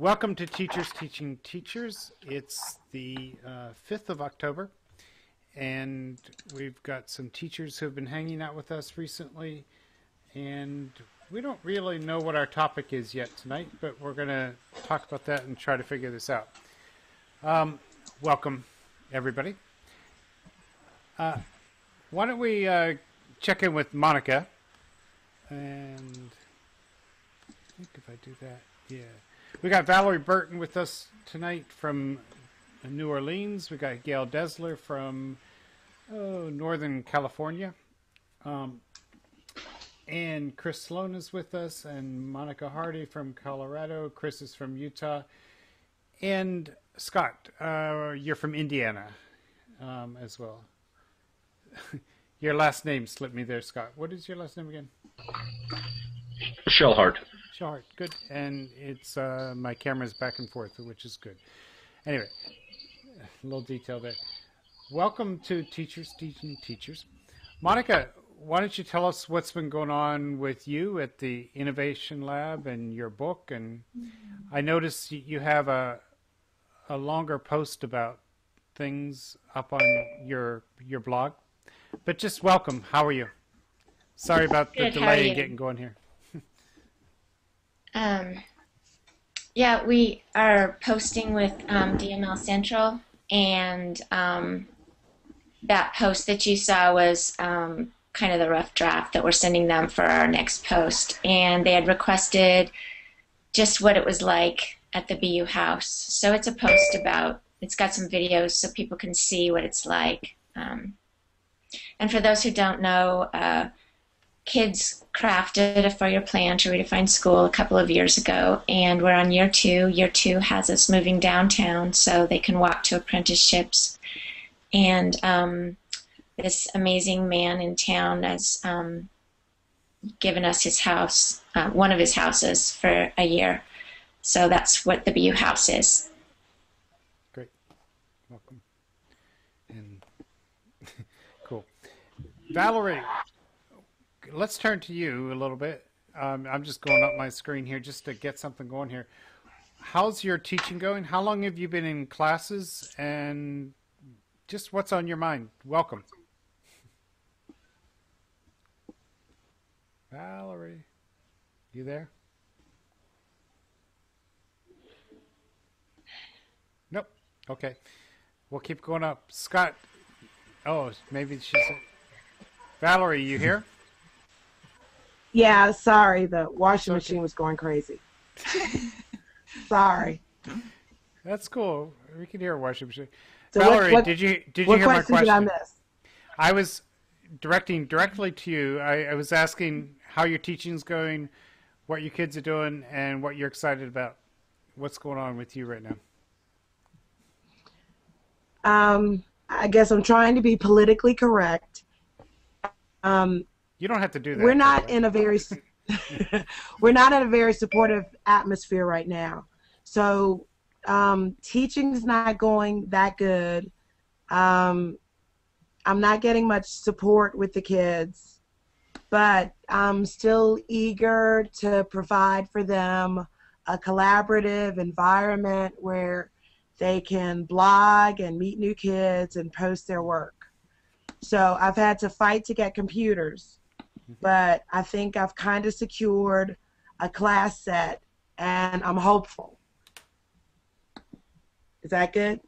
Welcome to Teachers Teaching Teachers. It's the uh, 5th of October, and we've got some teachers who have been hanging out with us recently, and we don't really know what our topic is yet tonight, but we're going to talk about that and try to figure this out. Um, welcome, everybody. Uh, why don't we uh, check in with Monica? And I think if I do that, yeah. We got Valerie Burton with us tonight from New Orleans. We got Gail Desler from oh, Northern California. Um, and Chris Sloan is with us, and Monica Hardy from Colorado. Chris is from Utah. And Scott, uh, you're from Indiana um, as well. your last name slipped me there, Scott. What is your last name again? Shellhart. Shellhart, good. And it's uh, my camera's back and forth, which is good. Anyway, a little detail there. Welcome to Teachers Teaching Teachers. Monica, why don't you tell us what's been going on with you at the Innovation Lab and your book? And I noticed you have a a longer post about things up on your your blog. But just welcome. How are you? Sorry about the Good, how delay in getting going here. Um, yeah, we are posting with um, DML Central, and um, that post that you saw was um, kind of the rough draft that we're sending them for our next post. And they had requested just what it was like at the BU house. So it's a post about, it's got some videos so people can see what it's like. Um, and for those who don't know, uh, kids crafted a four-year plan to redefine school a couple of years ago, and we're on year two. Year two has us moving downtown so they can walk to apprenticeships. And um, this amazing man in town has um, given us his house, uh, one of his houses, for a year. So that's what the BU house is. Great. Welcome. And cool. Valerie, let's turn to you a little bit. Um, I'm just going up my screen here just to get something going here. How's your teaching going? How long have you been in classes? And just what's on your mind? Welcome. Valerie, you there? Nope. Okay. We'll keep going up. Scott. Oh, maybe she's. Valerie, you here? Yeah, sorry, the washing okay. machine was going crazy. sorry. That's cool. We can hear a washing machine. So Valerie, what- did you did you hear my question I? I was directing directly to you. I, I was asking how your teaching's going, what your kids are doing, and what you're excited about. What's going on with you right now? Um, I guess I'm trying to be politically correct. Um, You don't have to do that. we're not way. in a very we're not in a very supportive atmosphere right now. So um, teaching's not going that good. Um, I'm not getting much support with the kids, but I'm still eager to provide for them a collaborative environment where they can blog and meet new kids and post their work. So I've had to fight to get computers but I think I've kind of secured a class set and I'm hopeful. Is that good?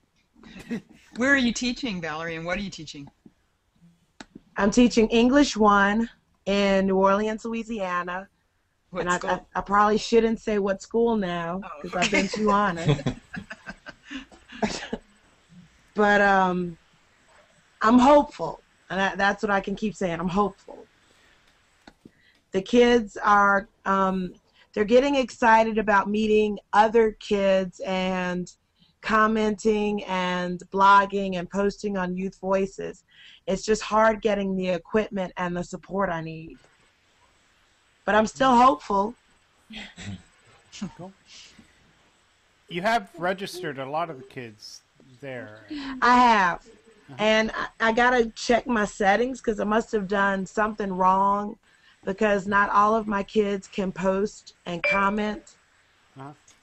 Where are you teaching, Valerie, and what are you teaching? I'm teaching English 1 in New Orleans, Louisiana. What and I? I, I probably shouldn't say what school now Oh, because I've been too honest. but um, I'm hopeful, and I, that's what I can keep saying. I'm hopeful. The kids are um, they're getting excited about meeting other kids and commenting and blogging and posting on Youth Voices. It's just hard getting the equipment and the support I need. But I'm still hopeful. Cool. You have registered a lot of the kids there. I have. And I, I got to check my settings because I must have done something wrong because not all of my kids can post and comment.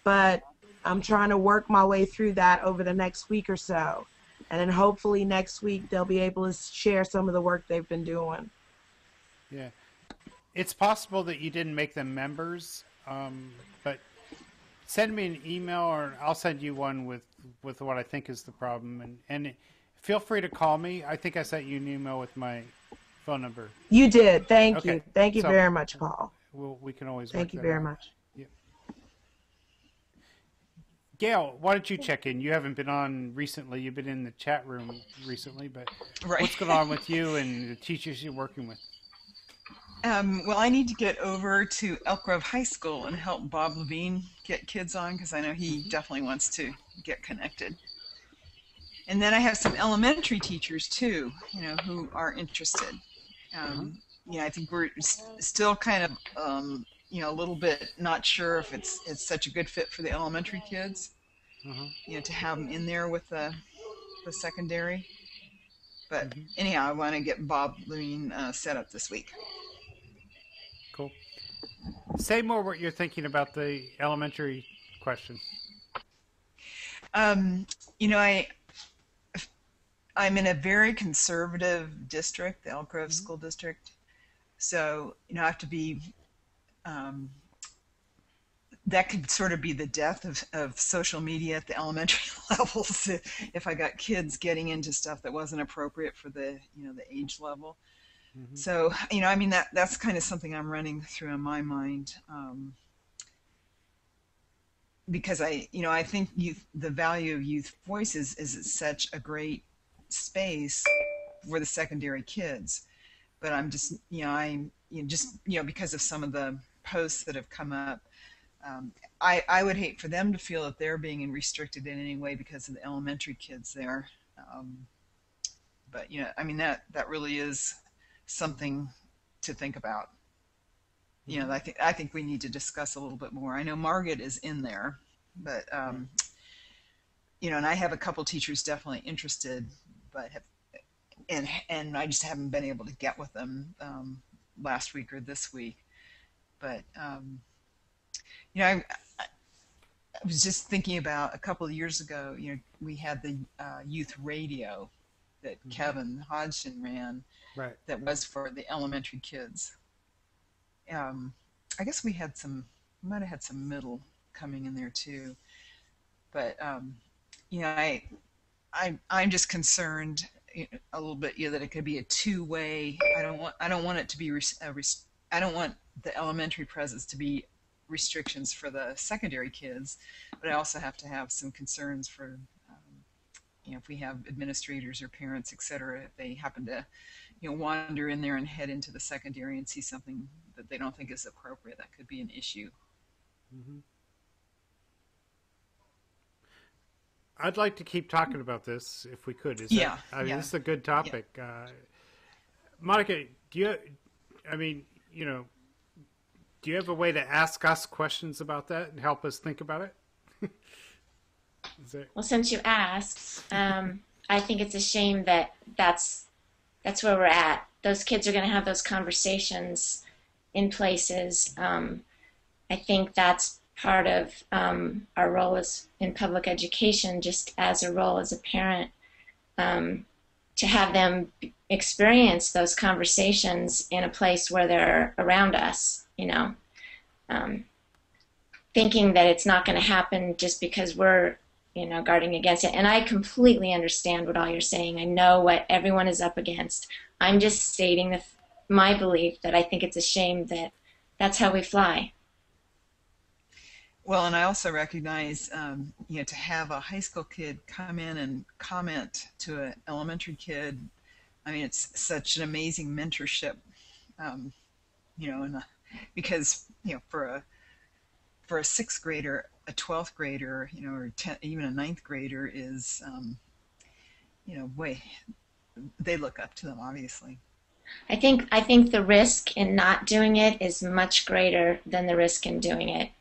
But I'm trying to work my way through that over the next week or so. And then hopefully next week they'll be able to share some of the work they've been doing. Yeah. It's possible that you didn't make them members, um, but send me an email or I'll send you one with, with what I think is the problem. And, and feel free to call me. I think I sent you an email with my phone number. You did. Thank Okay. you. Thank you So- very much, Paul. We'll, we can always Thank you very out. much. Gail, why don't you check in? You haven't been on recently. You've been in the chat room recently, but Right. what's going on with you and the teachers you're working with? Um, well, I need to get over to Elk Grove High School and help Bob Levine get kids on because I know he definitely wants to get connected. And then I have some elementary teachers too, you know, who are interested. Um, You know, I think we're s- still kind of, um, you know, a little bit not sure if it's it's such a good fit for the elementary kids. Mhm. You know, to have them in there with the the secondary. But Mhm. anyhow, I want to get Bob Levine uh, set up this week. Cool. Say more what you're thinking about the elementary question. Um, you know, I I'm in a very conservative district, the Elk Grove School District. So you know, I have to be. Um, that could sort of be the death of, of social media at the elementary levels if I got kids getting into stuff that wasn't appropriate for the you know the age level. Mhm. So you know, I mean that that's kind of something I'm running through in my mind. Um, because I, you know, I think youth, the value of youth voices is such a great space for the secondary kids. But I'm just, you know, I'm you know, just, you know, because of some of the posts that have come up, um, I, I would hate for them to feel that they're being restricted in any way because of the elementary kids there. Um, but you know, I mean that that really is something to think about. You know, I think I think we need to discuss a little bit more. I know Margaret is in there, but um, you know, and I have a couple teachers definitely interested, but have and and I just haven't been able to get with them um, last week or this week. But um, you know, I, I was just thinking about a couple of years ago. You know, we had the uh, youth radio that Kevin Hodgson ran Right. that was for the elementary kids. Um, I guess we had some, we might have had some middle coming in there too, but um, you know, I, I, I'm just concerned a little bit, you know, that it could be a two-way. I don't want, I don't want it to be, I don't want the elementary presence to be restrictions for the secondary kids, but I also have to have some concerns for. Um, you know, if we have administrators or parents, et cetera, if they happen to, you know, wander in there and head into the secondary and see something that they don't think is appropriate, that could be an issue. Mhm. I'd like to keep talking about this if we could. Is Yeah, that, I mean, yeah. this is a good topic. Uh, Monica, do you? I mean, you know, do you have a way to ask us questions about that and help us think about it? is there, Well, since you asked, um, I think it's a shame that that's that's where we're at. Those kids are going to have those conversations in places. Um, I think that's part of um, our role as in public education, just as a role as a parent, um, to have them experience those conversations in a place where they're around us. You know, um, thinking that it's not going to happen just because we're you know, guarding against it. And I completely understand what all you're saying. I know what everyone is up against. I'm just stating the, my belief that I think it's a shame that that's how we fly. Well, and I also recognize, um, you know, to have a high school kid come in and comment to an elementary kid, I mean, it's such an amazing mentorship, um, you know, and uh, because you know, for a for a sixth grader, a twelfth grader, you know, or ten, even a ninth grader is, um, you know, way they look up to them, obviously. I think I think the risk in not doing it is much greater than the risk in doing it.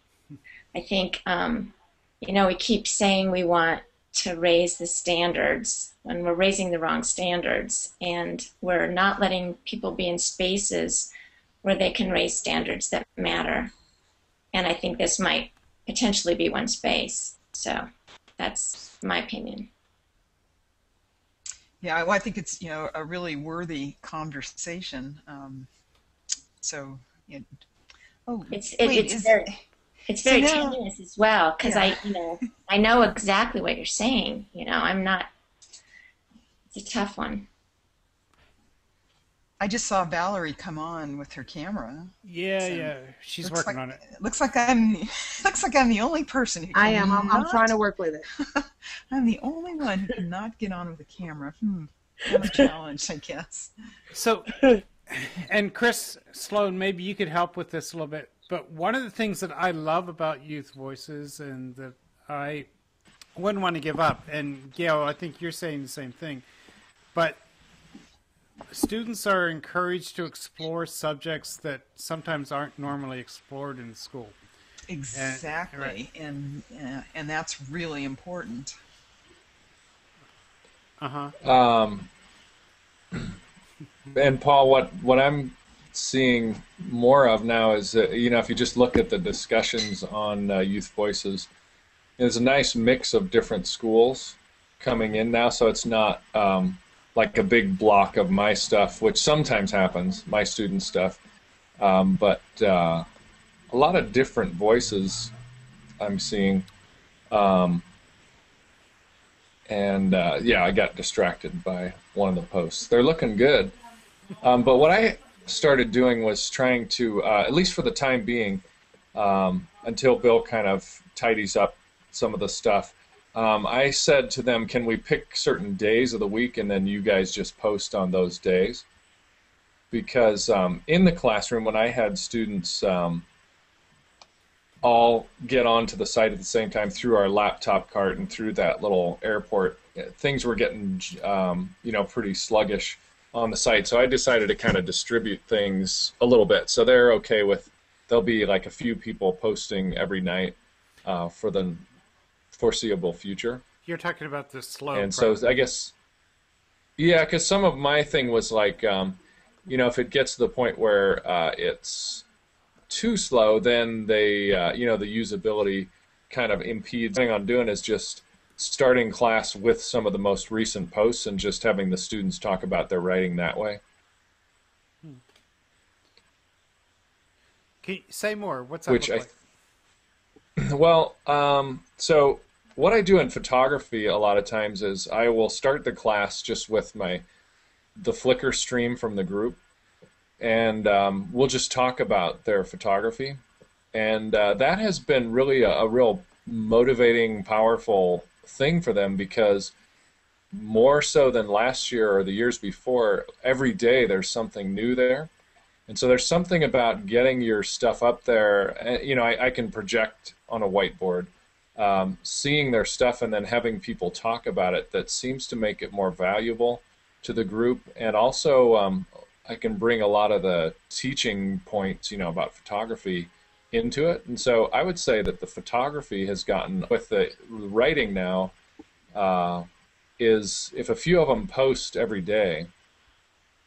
I think um, you know we keep saying we want to raise the standards when we're raising the wrong standards, and we're not letting people be in spaces where they can raise standards that matter. And I think this might potentially be one space. So that's my opinion. Yeah, well, I think it's you know a really worthy conversation. Um, so, you know, oh, It's it, wait, it's is- very it's so very now- tenuous as well because Yeah. I you know I know exactly what you're saying. You know, I'm not. It's a tough one. I just saw Valerie come on with her camera. Yeah, So, yeah. She's working like- on it. It looks like I'm looks like I'm the only person who I am. I'm, I'm trying to work with it. I'm the only one who cannot get on with a camera. Hmm. Kind of a challenge, I guess. So, and Chris Sloan, maybe you could help with this a little bit. But one of the things that I love about Youth Voices and that I wouldn't want to give up, and Gail, I think you're saying the same thing, but students are encouraged to explore subjects that sometimes aren't normally explored in school. Exactly, and uh, and that's really important. Uh huh. Um, and Paul, what what I'm seeing more of now is uh, you know if you just look at the discussions on uh, Youth Voices, there's a nice mix of different schools coming in now, so it's not um, like a big block of my stuff, which sometimes happens, my student stuff, um, but uh, a lot of different voices I'm seeing. Um, and uh, yeah, I got distracted by one of the posts. They're looking good, um, but what I started doing was trying to, uh, at least for the time being, um, until Bill kind of tidies up some of the stuff. Um, I said to them, "Can we pick certain days of the week, and then you guys just post on those days?" Because um, in the classroom, when I had students um, all get onto the site at the same time through our laptop cart and through that little airport. Things were getting, um, you know, pretty sluggish on the site. So I decided to kind of distribute things a little bit. So they're okay with, there'll be like a few people posting every night uh, for the foreseeable future. You're talking about the slow. and so. I guess, yeah, because some of my thing was like, um, you know, if it gets to the point where uh, it's too slow, then they, uh, you know, the usability kind of impedes. The thing I'm doing is just starting class with some of the most recent posts and just having the students talk about their writing that way. Can you say more? What's that Which I- like? Well, um, so what I do in photography a lot of times is I will start the class just with my the Flickr stream from the group, and um, we'll just talk about their photography, and uh, that has been really a, a real motivating, powerful thing for them because more so than last year or the years before, every day there's something new there. And so there's something about getting your stuff up there. You know, I, I can project on a whiteboard, um, seeing their stuff and then having people talk about it that seems to make it more valuable to the group. And also, um, I can bring a lot of the teaching points, you know, about photography into it. And so I would say that the photography has gotten, with the writing now, uh, is if a few of them post every day,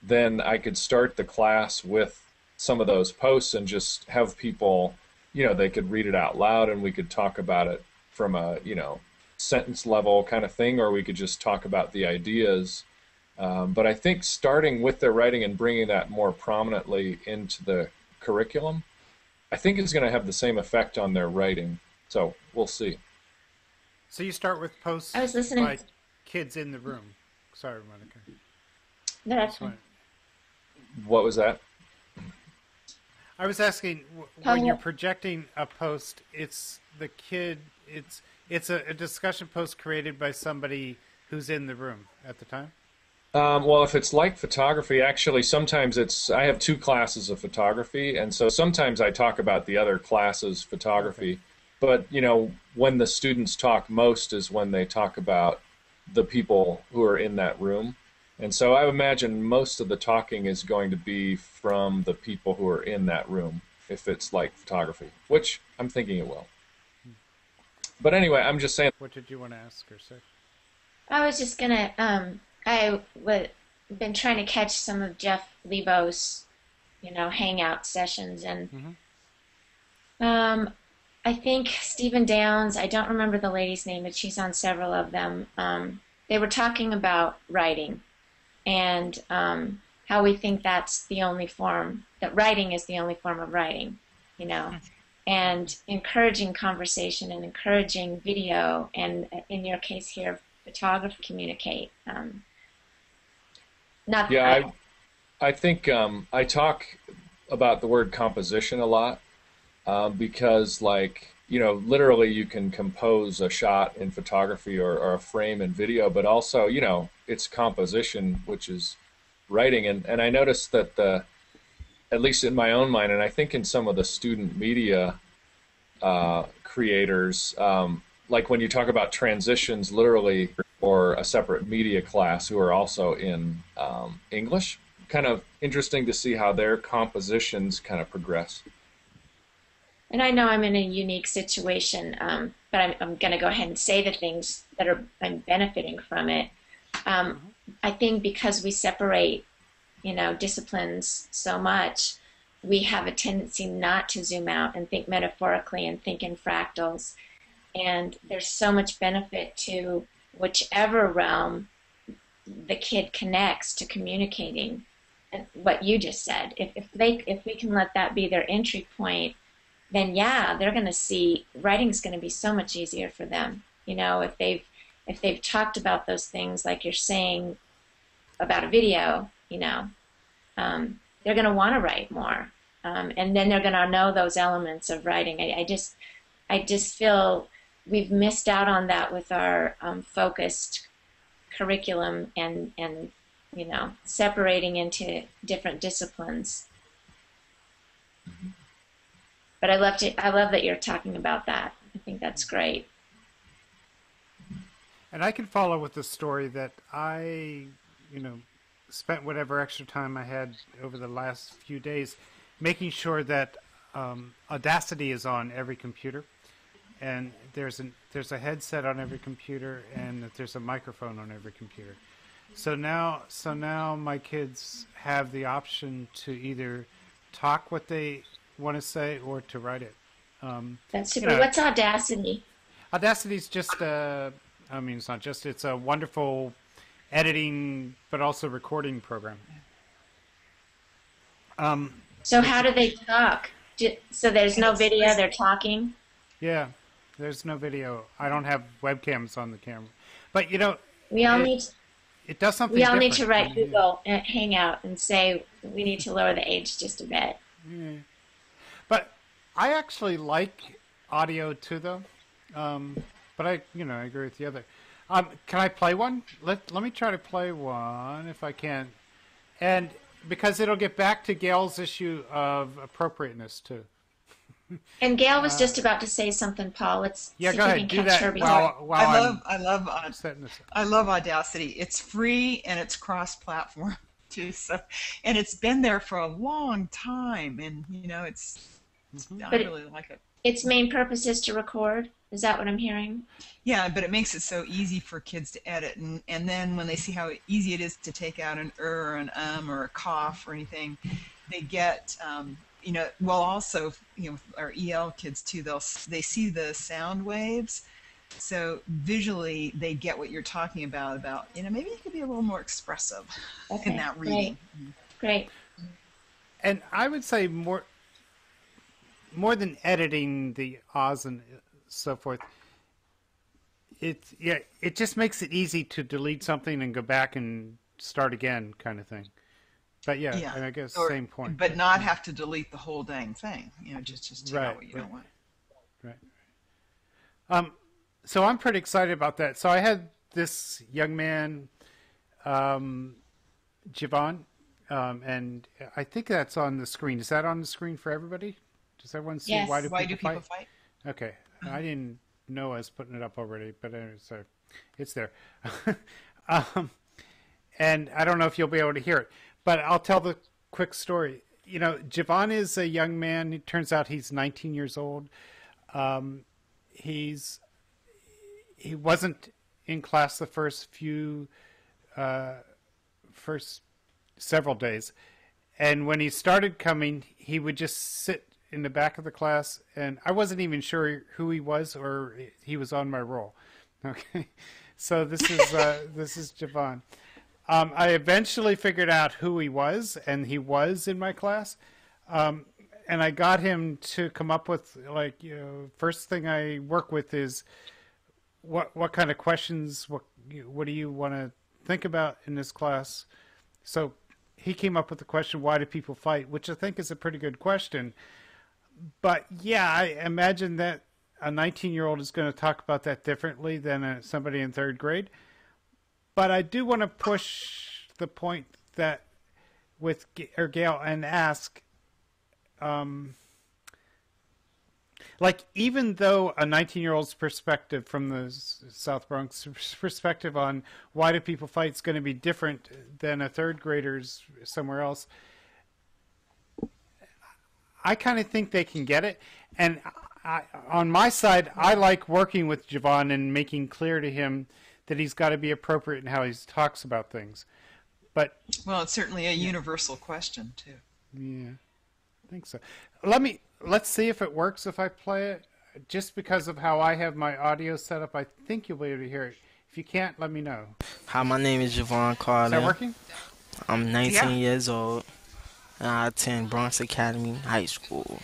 then I could start the class with some of those posts and just have people, you know, they could read it out loud and we could talk about it from a, you know, sentence level kind of thing, or we could just talk about the ideas. Um, but I think starting with their writing and bringing that more prominently into the curriculum, I think is going to have the same effect on their writing. So we'll see. So you start with posts I was listening- by kids in the room. Sorry, Monica. No, that's fine. What was that? I was asking Tell when you're what- projecting a post, it's the kid. It's it's a, a discussion post created by somebody who's in the room at the time. Um, well, if it's like photography, actually, sometimes it's. I have two classes of photography, and so sometimes I talk about the other classes' photography. But you know, when the students talk most is when they talk about the people who are in that room, and so I imagine most of the talking is going to be from the people who are in that room, if it's like photography, which I'm thinking it will. But anyway, I'm just saying. What did you want to ask or say? I was just gonna. Um, I w- been trying to catch some of Jeff Lebow's, you know, hangout sessions, and Mhm. um, I think Stephen Downes. I don't remember the lady's name, but she's on several of them. Um, they were talking about writing and um, how we think that's the only form, that writing is the only form of writing, you know, and encouraging conversation and encouraging video, and in your case here, photography communicate. Um, not yeah, I, I think um, I talk about the word composition a lot uh, because, like, you know, literally you can compose a shot in photography or, or, a frame in video, but also, you know, it's composition, which is writing. And, and I noticed that the, at least in my own mind, and I think in some of the student media uh, creators, um, like when you talk about transitions, literally, or a separate media class who are also in um, English, kind of interesting to see how their compositions kind of progress and I know I'm in a unique situation, um, but I'm, I'm going to go ahead and say the things that are I'm benefiting from it. Um, I think because we separate, you know, disciplines so much, we have a tendency not to zoom out and think metaphorically and think in fractals. And there's so much benefit to whichever realm the kid connects to communicating. What you just said, if, if they if we can let that be their entry point then yeah, they're going to see writing's going to be so much easier for them. You know, if they've if they've talked about those things like you're saying about a video, you know, um, they're going to want to write more, um, and then they're going to know those elements of writing. I, I, just I just feel we've missed out on that with our um, focused curriculum and and you know separating into different disciplines. Mm-hmm. But I love to, I love that you're talking about that. I think that's great. And I can follow with the story that I, you know, spent whatever extra time I had over the last few days making sure that um, Audacity is on every computer, and there's an there's a headset on every computer, and that there's a microphone on every computer. So now, so now my kids have the option to either talk what they want to say or to write it. Um, That's super. You know, What's Audacity? Audacity is just a, I mean, it's not just, it's a wonderful editing, but also recording program. Um, so how do they talk? So there's no video, they're talking? Yeah, there's no video. I don't have webcams on the camera. But, you know, we all it, need it does something We all need to write Google and Hangout and say we need to lower the age just a bit. Yeah. But I actually like audio too, though. Um, but I, you know, I agree with the other. Um, can I play one? Let Let me try to play one if I can, and because it'll get back to Gail's issue of appropriateness too. And Gail was uh, just about to say something, Paul. Let's yeah, go ahead. Do that. While, while I love, I'm I love, I love Audacity. It's free and it's cross-platform too. So, and it's been there for a long time, and you know, it's Mm-hmm. I but really like it. Its main purpose is to record. Is that what I'm hearing? Yeah, but it makes it so easy for kids to edit, and and then when they see how easy it is to take out an er or an um or a cough or anything, they get um, you know. Well, also you know our EL kids too. They'll they see the sound waves, so visually they get what you're talking about. About you know maybe you could be a little more expressive okay, in that reading. Great. great. And I would say more more than editing the Oz and uh, so forth, it yeah, it just makes it easy to delete something and go back and start again, kind of thing. But yeah, yeah. I guess or, same point. But not have to delete the whole dang thing. You know, just just take right, out what you right. don't want. Right. Um, so I'm pretty excited about that. So I had this young man, um, Javon, um, and I think that's on the screen. Is that on the screen for everybody? Does everyone see yes. why do why people, do people fight? fight? Okay, I didn't know I was putting it up already, but anyway, so it's there. um, and I don't know if you'll be able to hear it, but I'll tell the quick story. You know, Javon is a young man. It turns out he's 19 years old. Um, he's he wasn't in class the first few uh, first several days, and when he started coming, he would just sit in the back of the class, and I wasn't even sure who he was or he was on my roll. Okay, so this is uh, this is Javon. Um, I eventually figured out who he was, and he was in my class. Um, and I got him to come up with like you know first thing I work with is what what kind of questions what what do you want to think about in this class? So he came up with the question why do people fight? which I think is a pretty good question. But yeah I imagine that a 19 year old is going to talk about that differently than a, somebody in third grade but I do want to push the point that with or Gail and ask um, like even though a 19 year old's perspective from the South Bronx perspective on why do people fight is going to be different than a third grader's somewhere else, I kind of think they can get it. And I, on my side, I like working with Javon and making clear to him that he's got to be appropriate in how he talks about things. But well, it's certainly a universal question too. Yeah I think so. Let me let's see if it works if I play it. Just because of how I have my audio set up, I think you'll be able to hear it. If you can't, let me know. Hi, my name is Javon Carlin. Is that working? I'm 19 yeah. years old. And I attend Bronx Academy High School.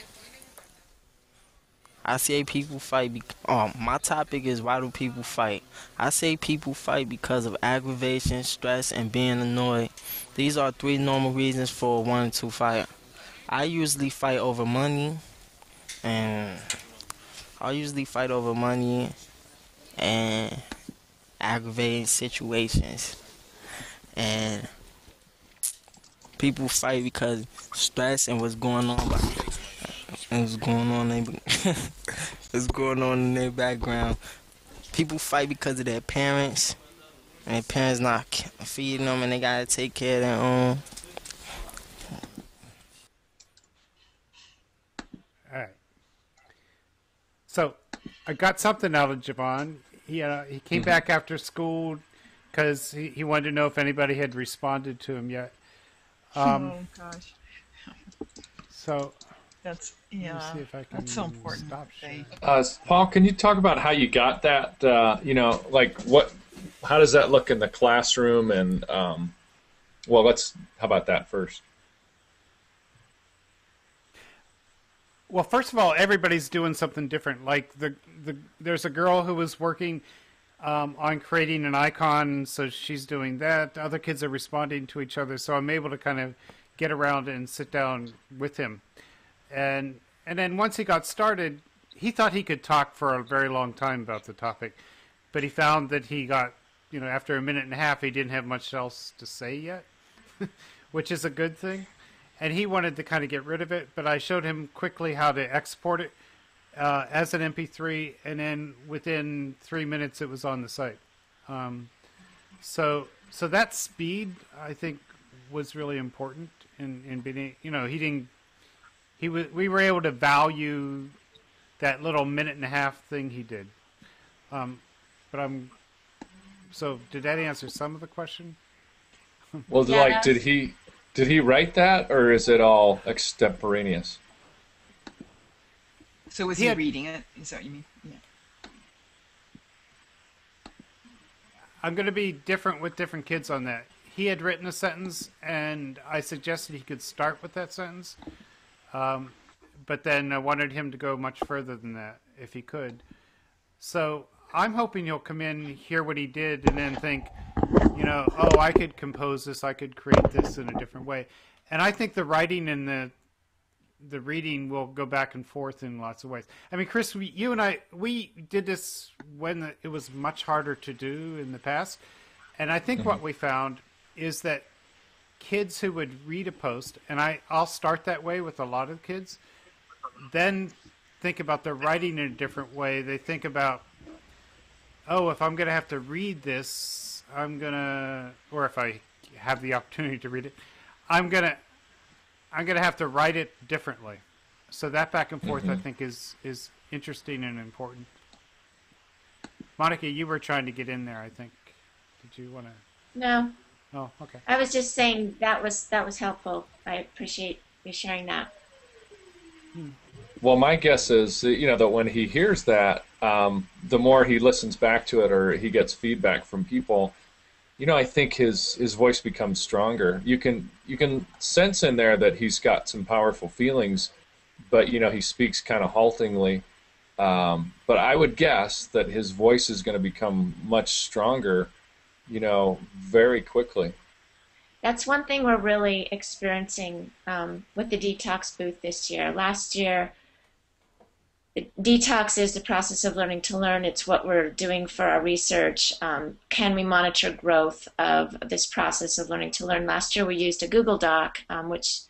I say people fight. Be- oh, um, my topic is why do people fight? I say people fight because of aggravation, stress, and being annoyed. These are three normal reasons for one to fight. I usually fight over money, and I usually fight over money and aggravating situations. And people fight because stress and what's going on, what's going on, in, what's going on in their background. People fight because of their parents, and their parents not feeding them, and they gotta take care of their own. All right. So I got something out of Javon. He uh, he came mm-hmm. back after school because he, he wanted to know if anybody had responded to him yet. Um, oh gosh. So that's yeah. that's so important. Uh, Paul, can you talk about how you got that? Uh, you know, like what? How does that look in the classroom? And um, well, let's. How about that first? Well, first of all, everybody's doing something different. Like the the there's a girl who was working um, on creating an icon, so she's doing that. Other kids are responding to each other, so I'm able to kind of get around and sit down with him. And and then once he got started, he thought he could talk for a very long time about the topic, but he found that he got you know after a minute and a half he didn't have much else to say yet, which is a good thing and he wanted to kind of get rid of it, but I showed him quickly how to export it uh, as an MP3, and then within three minutes it was on the site. Um, so, so that speed I think was really important in in being, you know, he didn't, he was, we were able to value that little minute and a half thing he did. Um, but I'm, so did that answer some of the question? Well, yeah, like, did he? Did he write that, or is it all extemporaneous? So was he, he had, reading it? Is that what you mean? Yeah. I'm going to be different with different kids on that. He had written a sentence, and I suggested he could start with that sentence. Um, but then I wanted him to go much further than that, if he could. So I'm hoping he'll come in, hear what he did, and then think, you know, oh, I could compose this, I could create this in a different way. And I think the writing and the the reading will go back and forth in lots of ways. I mean, Chris, we, you and I, we did this when it was much harder to do in the past, and I think mm-hmm. what we found is that kids who would read a post, and I, I'll start that way with a lot of kids, then think about their writing in a different way. They think about, oh, if I'm going to have to read this, I'm gonna, or if I have the opportunity to read it, I'm gonna, I'm gonna have to write it differently. So that back and forth, mm-hmm. I think, is is interesting and important. Monica, you were trying to get in there. I think. Did you want to? No. Oh, okay. I was just saying that was that was helpful. I appreciate you sharing that. Well, my guess is, you know, that when he hears that, um, the more he listens back to it or he gets feedback from people, you know, I think his his voice becomes stronger. You can you can sense in there that he's got some powerful feelings, but you know, he speaks kind of haltingly. Um, but I would guess that his voice is going to become much stronger, you know, very quickly. That's one thing we're really experiencing um, with the detox booth this year. Last year, detox is the process of learning to learn. It's what we're doing for our research. Um, can we monitor growth of this process of learning to learn? Last year we used a Google Doc, um, which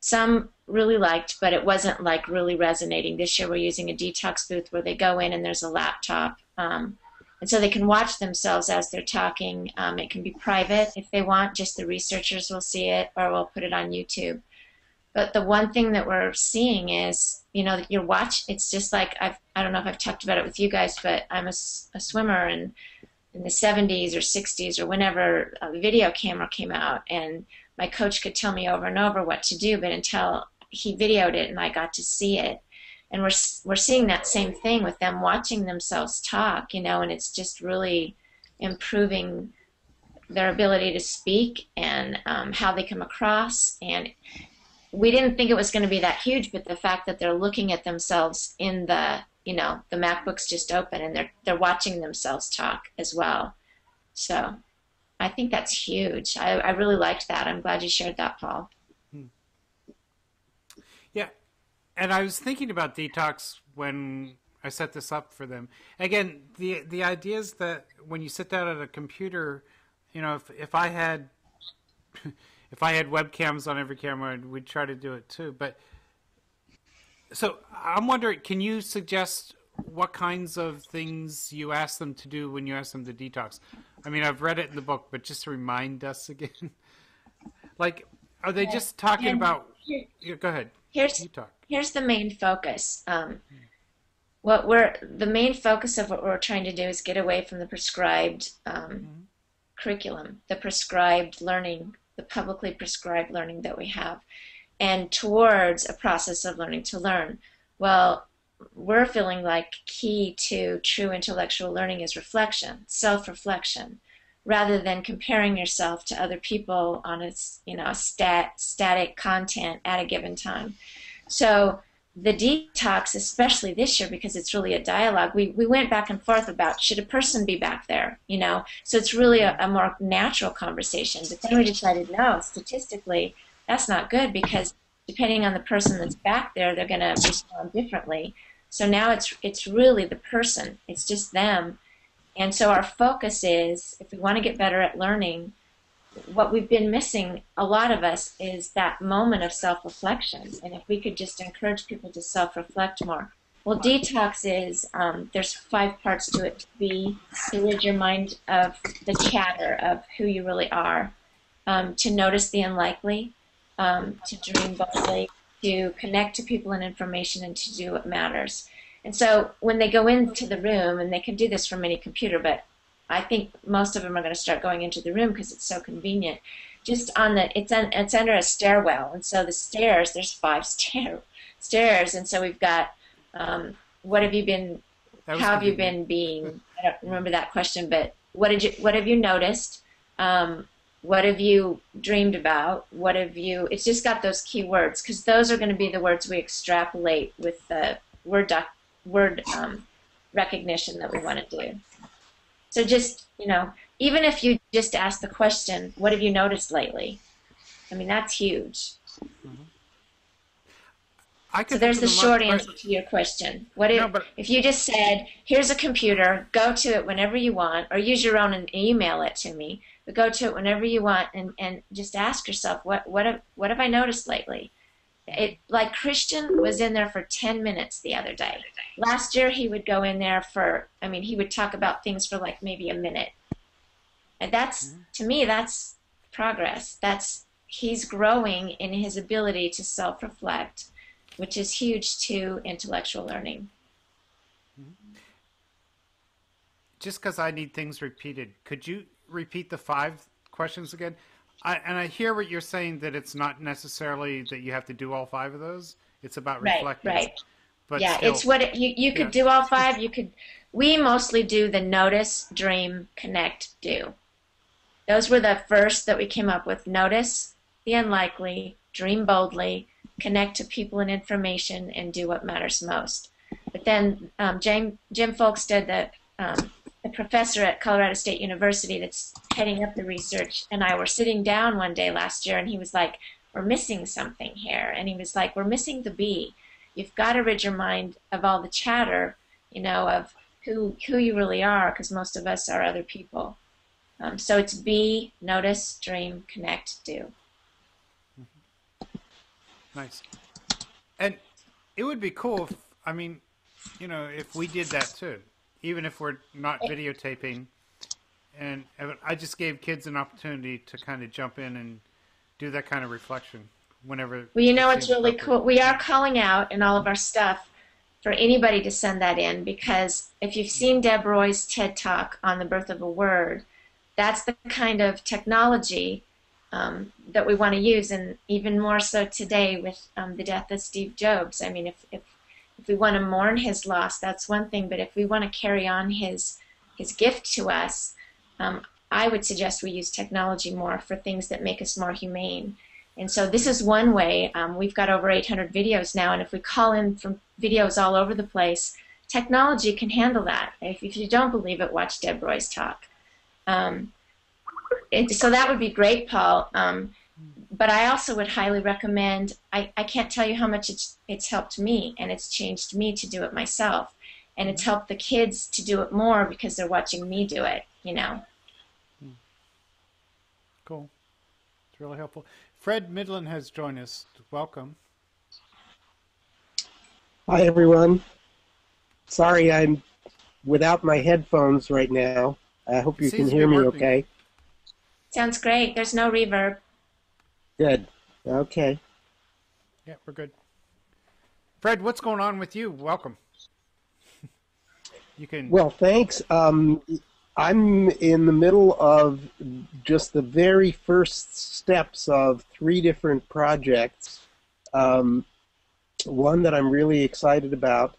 some really liked, but it wasn't like really resonating. This year we're using a detox booth where they go in and there's a laptop. Um, and so they can watch themselves as they're talking. Um, it can be private if they want, just the researchers will see it, or we'll put it on YouTube. But the one thing that we're seeing is, you know, your watch, it's just like, I've, I don't know if I've talked about it with you guys, but I'm a, a swimmer and in the 70s or 60s or whenever a video camera came out and my coach could tell me over and over what to do, but until he videoed it and I got to see it. And we're, we're seeing that same thing with them watching themselves talk, you know, and it's just really improving their ability to speak and um, how they come across. And we didn't think it was going to be that huge, but the fact that they're looking at themselves in the, you know, the MacBook's just open and they're they're watching themselves talk as well. So I think that's huge. I, I really liked that. I'm glad you shared that, Paul. Yeah, and I was thinking about detox when I set this up for them. Again, the the idea is that when you sit down at a computer, you know, if if I had if I had webcams on every camera, we'd try to do it too. But so I'm wondering, can you suggest what kinds of things you ask them to do when you ask them to detox? I mean, I've read it in the book, but just to remind us again. like, are they just talking And about? Yeah, go ahead. Here's here's the main focus. Um, what we're the main focus of what we're trying to do is get away from the prescribed um, curriculum, the prescribed learning, the publicly prescribed learning that we have, and towards a process of learning to learn. Well, we're feeling like key to true intellectual learning is reflection, self-reflection, rather than comparing yourself to other people on a you know stat static content at a given time. So the detox, especially this year, because it's really a dialogue, we, we went back and forth about should a person be back there, you know? So it's really a, a more natural conversation. But then we decided no, statistically, that's not good because depending on the person that's back there, they're going to respond differently. So now it's it's really the person. It's just them. And so our focus is if we want to get better at learning, what we've been missing, a lot of us, is that moment of self reflection. And if we could just encourage people to self reflect more. Well, detox is um, there's five parts to it. To be to rid your mind of the chatter of who you really are, um, to notice the unlikely, um, to dream boldly, to connect to people and information, and to do what matters. And so when they go into the room, and they can do this from any computer, but I think most of them are going to start going into the room because it's so convenient. Just on the, it's on, it's under a stairwell, and so the stairs, there's five stair, stairs, and so we've got, um, what have you been, how have you been being? I don't remember that question, but what did you, what have you noticed? Um, what have you dreamed about? What have you? It's just got those key words because those are going to be the words we extrapolate with the word doc, word um, recognition that we want to do. So just you know, even if you just ask the question, "What have you noticed lately?" I mean, that's huge. I So there's the short answer to your question. What if, No, but- if you just said, "Here's a computer, go to it whenever you want," or use your own and email it to me, but go to it whenever you want, and, and just ask yourself, "What what have, what have I noticed lately?" It like Christian was in there for 10 minutes the other day. Last year he would go in there for, I mean, he would talk about things for like maybe a minute. And that's hmm. to me, that's progress. That's he's growing in his ability to self-reflect which is huge to intellectual learning. Hmm. just because I need things repeated, could you repeat the five questions again? I, and I hear what you're saying that it's not necessarily that you have to do all five of those. It's about Right, reflecting. right. But yeah, still, it's what it, you you could Yeah. do all five. You could. We mostly do the notice, dream, connect, do. Those were the first that we came up with. Notice the unlikely, dream boldly, connect to people and information, and do what matters most. But then um, Jim Jim Folkestad, the um, the professor at Colorado State University that's heading up the research, and I were sitting down one day last year, and he was like, "We're missing something here," and he was like, "We're missing the bee." you've got to rid your mind of all the chatter, you know, of who who you really are, because most of us are other people. Um, so it's be, notice, dream, connect, do. Nice. And it would be cool if, I mean, you know, if we did that too, even if we're not videotaping. And I just gave kids an opportunity to kind of jump in and do that kind of reflection whenever. Well, you know it's really cool? We are calling out in all of our stuff for anybody to send that in because if you've seen Deb Roy's TED Talk on the birth of a word, that's the kind of technology um, that we want to use, and even more so today with um, the death of Steve Jobs. I mean, if, if if we want to mourn his loss, that's one thing, but if we want to carry on his his gift to us, um, I would suggest we use technology more for things that make us more humane. And so this is one way. Um, we've got over 800 videos now, and if we call in from videos all over the place, technology can handle that. If, if you don't believe it, watch Deb Roy's talk. Um, it, so that would be great, Paul. Um, but I also would highly recommend. I, I can't tell you how much it's it's helped me, and it's changed me to do it myself, and it's mm-hmm. helped the kids to do it more because they're watching me do it. You know. Hmm. Cool. It's really helpful. Fred Mindlin has joined us. Welcome. Hi, everyone. Sorry, I'm without my headphones right now. I hope you Seems can hear me working. okay. Sounds great. There's no reverb. Good. Okay. Yeah, we're good. Fred, what's going on with you? Welcome. you can. Well, thanks. Um, I'm in the middle of just the very first steps of three different projects. Um, one that I'm really excited about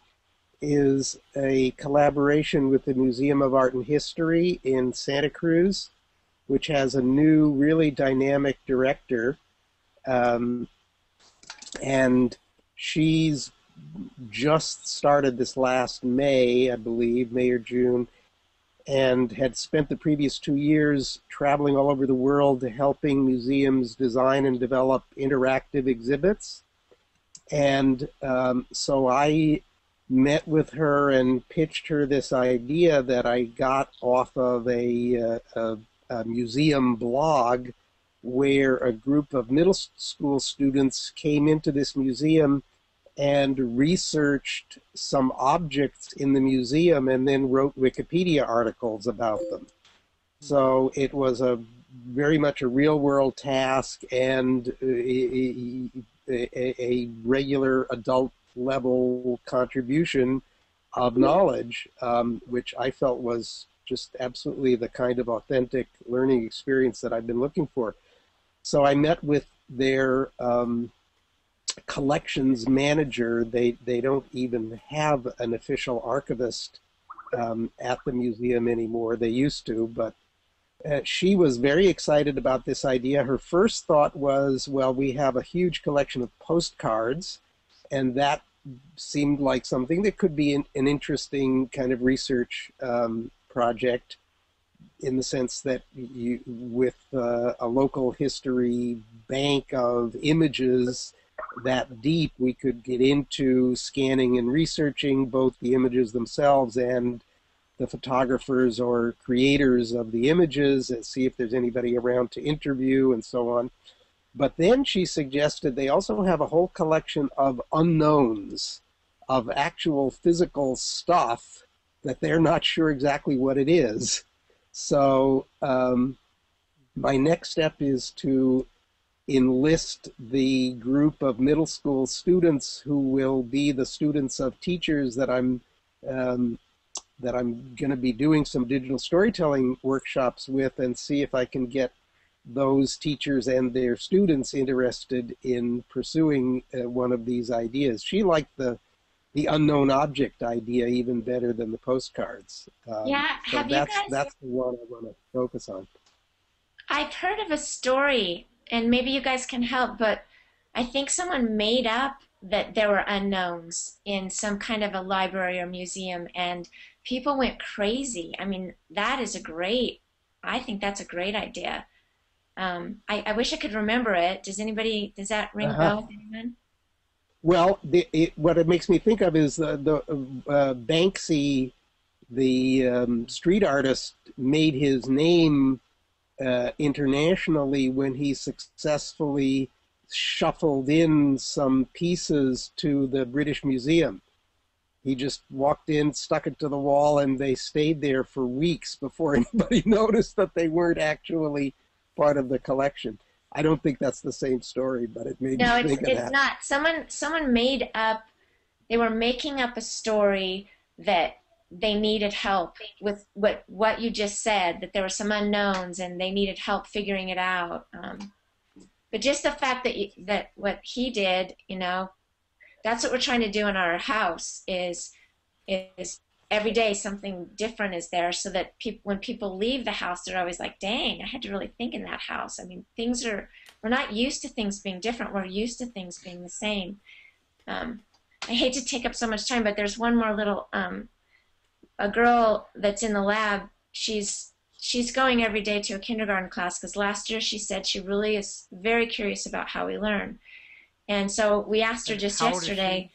is a collaboration with the Museum of Art and History in Santa Cruz, which has a new, really dynamic director. Um, and she's just started this last May, I believe, May or June, and had spent the previous two years traveling all over the world helping museums design and develop interactive exhibits. And um, so I met with her and pitched her this idea that I got off of a, uh, a, a museum blog where a group of middle school students came into this museum and researched some objects in the museum and then wrote Wikipedia articles about them. So it was a very much a real world task and a, a, a regular adult level contribution of knowledge, um, which I felt was just absolutely the kind of authentic learning experience that I've been looking for. So I met with their um, collections manager. They they don't even have an official archivist um, at the museum anymore. They used to, but uh, she was very excited about this idea. Her first thought was, well, we have a huge collection of postcards, and that seemed like something that could be an, an interesting kind of research um, project in the sense that you, with uh, a local history bank of images that deep, we could get into scanning and researching both the images themselves and the photographers or creators of the images and see if there's anybody around to interview and so on. But then she suggested they also have a whole collection of unknowns, of actual physical stuff that they're not sure exactly what it is. So um, my next step is to enlist the group of middle school students who will be the students of teachers that I'm um, that I'm going to be doing some digital storytelling workshops with, and see if I can get those teachers and their students interested in pursuing uh, one of these ideas. She liked the the unknown object idea even better than the postcards. Um, yeah, so have that's, you guys? That's the one I want to focus on. I've heard of a story, and maybe you guys can help, but I think someone made up that there were unknowns in some kind of a library or museum, and people went crazy. I mean, that is a great. I think that's a great idea. Um, I, I, wish I could remember it. Does anybody? Does that ring uh-huh. a bell with anyone? Well, the, it, what it makes me think of is the, the uh, Banksy, the um, street artist, made his name uh, internationally when he successfully shuffled in some pieces to the British Museum. He just walked in, stuck it to the wall, and they stayed there for weeks before anybody noticed that they weren't actually part of the collection. I don't think that's the same story, but it made no, me think it's, of it's not. Someone someone made up. They were making up a story that they needed help with what what you just said. That there were some unknowns and they needed help figuring it out. Um, but just the fact that you, that what he did, you know, that's what we're trying to do in our house is is every day something different is there so that people when people leave the house they're always like dang i had to really think in that house. I mean things are we're not used to things being different. We're used to things being the same. Um, i hate to take up so much time but there's one more little um, a girl that's in the lab. She's she's going every day to a kindergarten class because last year she said she really is very curious about how we learn. And so we asked her just yesterday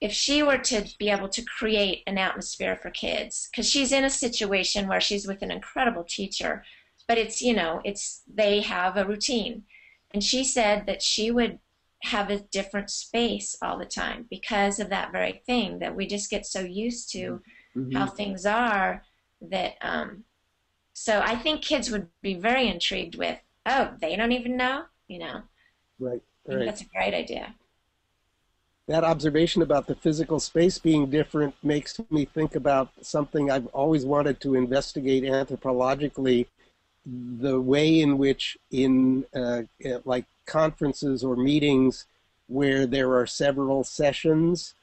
if she were to be able to create an atmosphere for kids because she's in a situation where she's with an incredible teacher but it's you know it's they have a routine. And she said that she would have a different space all the time because of that very thing that we just get so used to mm-hmm. how things are that um so i think kids would be very intrigued with oh they don't even know you know? Right, right. that's a great idea that observation about the physical space being different makes me think about something I've always wanted to investigate anthropologically the way in which in uh, like conferences or meetings where there are several sessions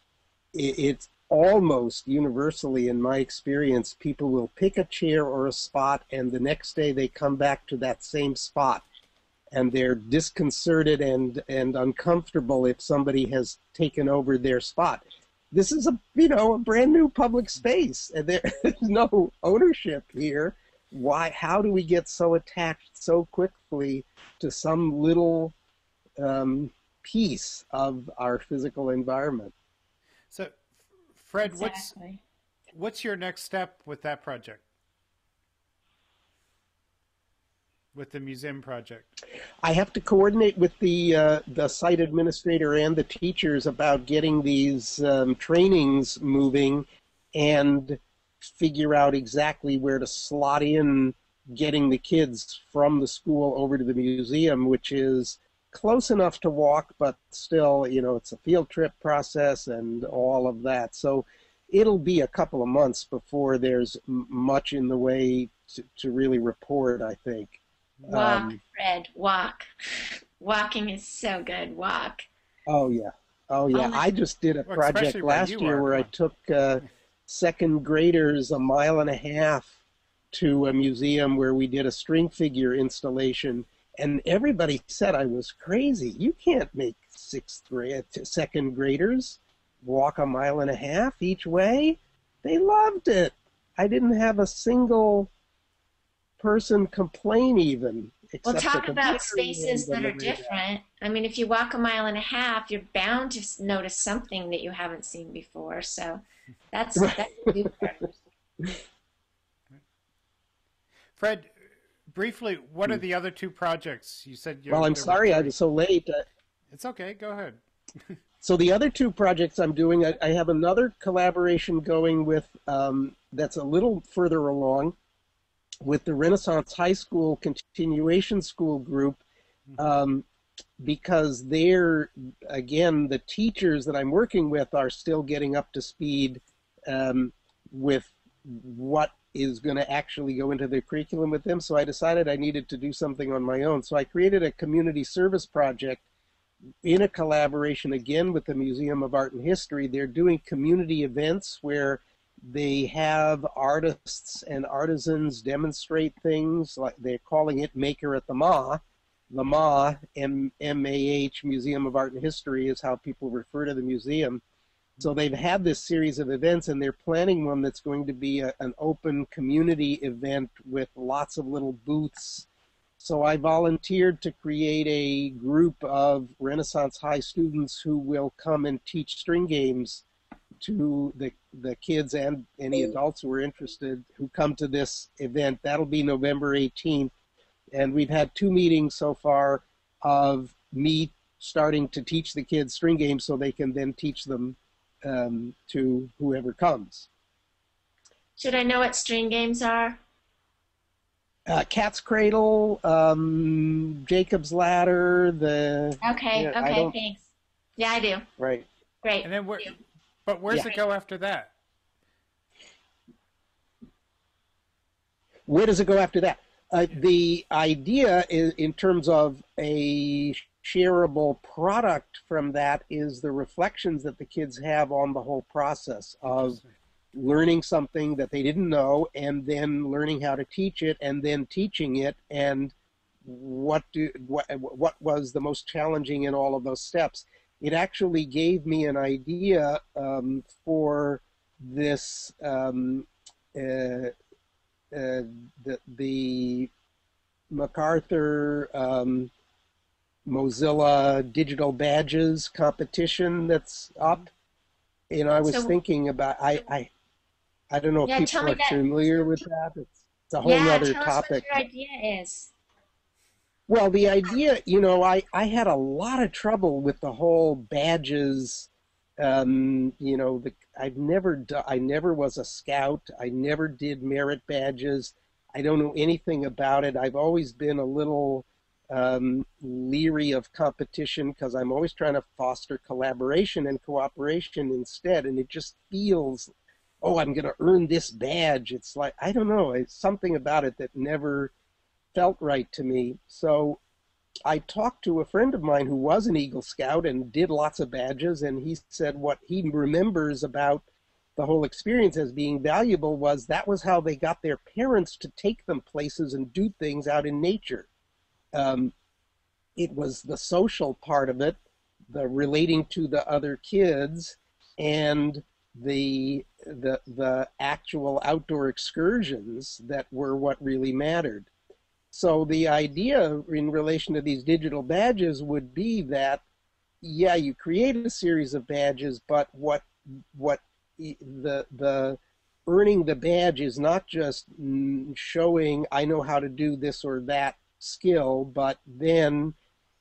it's almost universally in my experience people will pick a chair or a spot and the next day they come back to that same spot and they're disconcerted and and uncomfortable if somebody has taken over their spot. This is a you know a brand new public space, and there is no ownership here. Why? How do we get so attached so quickly to some little um, piece of our physical environment? So, Fred, exactly. what's what's your next step with that project? With the museum project? I have to coordinate with the uh, the site administrator and the teachers about getting these um, trainings moving, and figure out exactly where to slot in getting the kids from the school over to the museum, which is close enough to walk, but still, you know, it's a field trip process and all of that. So it'll be a couple of months before there's much in the way to, to really report, I think. Walk, um, Fred, walk. Walking is so good. Walk. Oh yeah, oh yeah. I just did a well, project last year where I took uh, second graders a mile and a half to a museum where we did a string figure installation, and everybody said I was crazy. You can't make sixth grade, second graders walk a mile and a half each way. They loved it. I didn't have a single person complain even. Well, talk about spaces that are different. I mean, if you walk a mile and a half, you're bound to notice something that you haven't seen before. So that's that's Fred, briefly, what are the other two projects you said? you're? well, I'm sorry I was so late. Uh, it's okay. Go ahead. so the other two projects I'm doing, I, I have another collaboration going with um, that's a little further along with the Renaissance High School Continuation School group mm-hmm. um, because they're, again, the teachers that I'm working with are still getting up to speed um, with what is going to actually go into the curriculum with them. So I decided I needed to do something on my own. So I created a community service project in a collaboration again with the Museum of Art and History. They're doing community events where they have artists and artisans demonstrate things like they're calling it Maker at the Ma. The Ma, M M A H, Museum of Art and History, is how people refer to the museum. So they've had this series of events, and they're planning one that's going to be a, an open community event with lots of little booths. So I volunteered to create a group of Renaissance High students who will come and teach string games to the the kids and any adults who are interested who come to this event. That'll be November 18th, and we've had two meetings so far of me starting to teach the kids string games so they can then teach them um, to whoever comes. Should I know what string games are? Uh, Cat's Cradle, um, Jacob's Ladder, the Okay, Yeah, I okay, thanks. Yeah, I do. right. Great. And then where, but where's Yeah. it go after that? Where does it go after that? Uh, the idea is, in terms of a shareable product from that, is the reflections that the kids have on the whole process of learning something that they didn't know, and then learning how to teach it, and then teaching it, and what do what what was the most challenging in all of those steps. It actually gave me an idea um, for this. Um, uh, uh, the, the MacArthur um, Mozilla digital badges competition that's up. And I was So- thinking about I I, I don't know if Yeah, people are that. familiar with that. It's, it's a whole yeah, other tell topic. your idea is. Well, the idea, you know, I, I had a lot of trouble with the whole badges. Um, you know, the, I've never do, I never was a scout. I never did merit badges. I don't know anything about it. I've always been a little um, leery of competition because I'm always trying to foster collaboration and cooperation instead. And it just feels, oh, I'm going to earn this badge. It's like, I don't know. It's something about it that never felt right to me. So I talked to a friend of mine who was an Eagle Scout and did lots of badges, and he said what he remembers about the whole experience as being valuable was that was how they got their parents to take them places and do things out in nature. Um, it was the social part of it, the relating to the other kids, and the the the actual outdoor excursions that were what really mattered. So the idea in relation to these digital badges would be that, yeah, you create a series of badges, but what what the the earning the badge is not just showing I know how to do this or that skill, but then,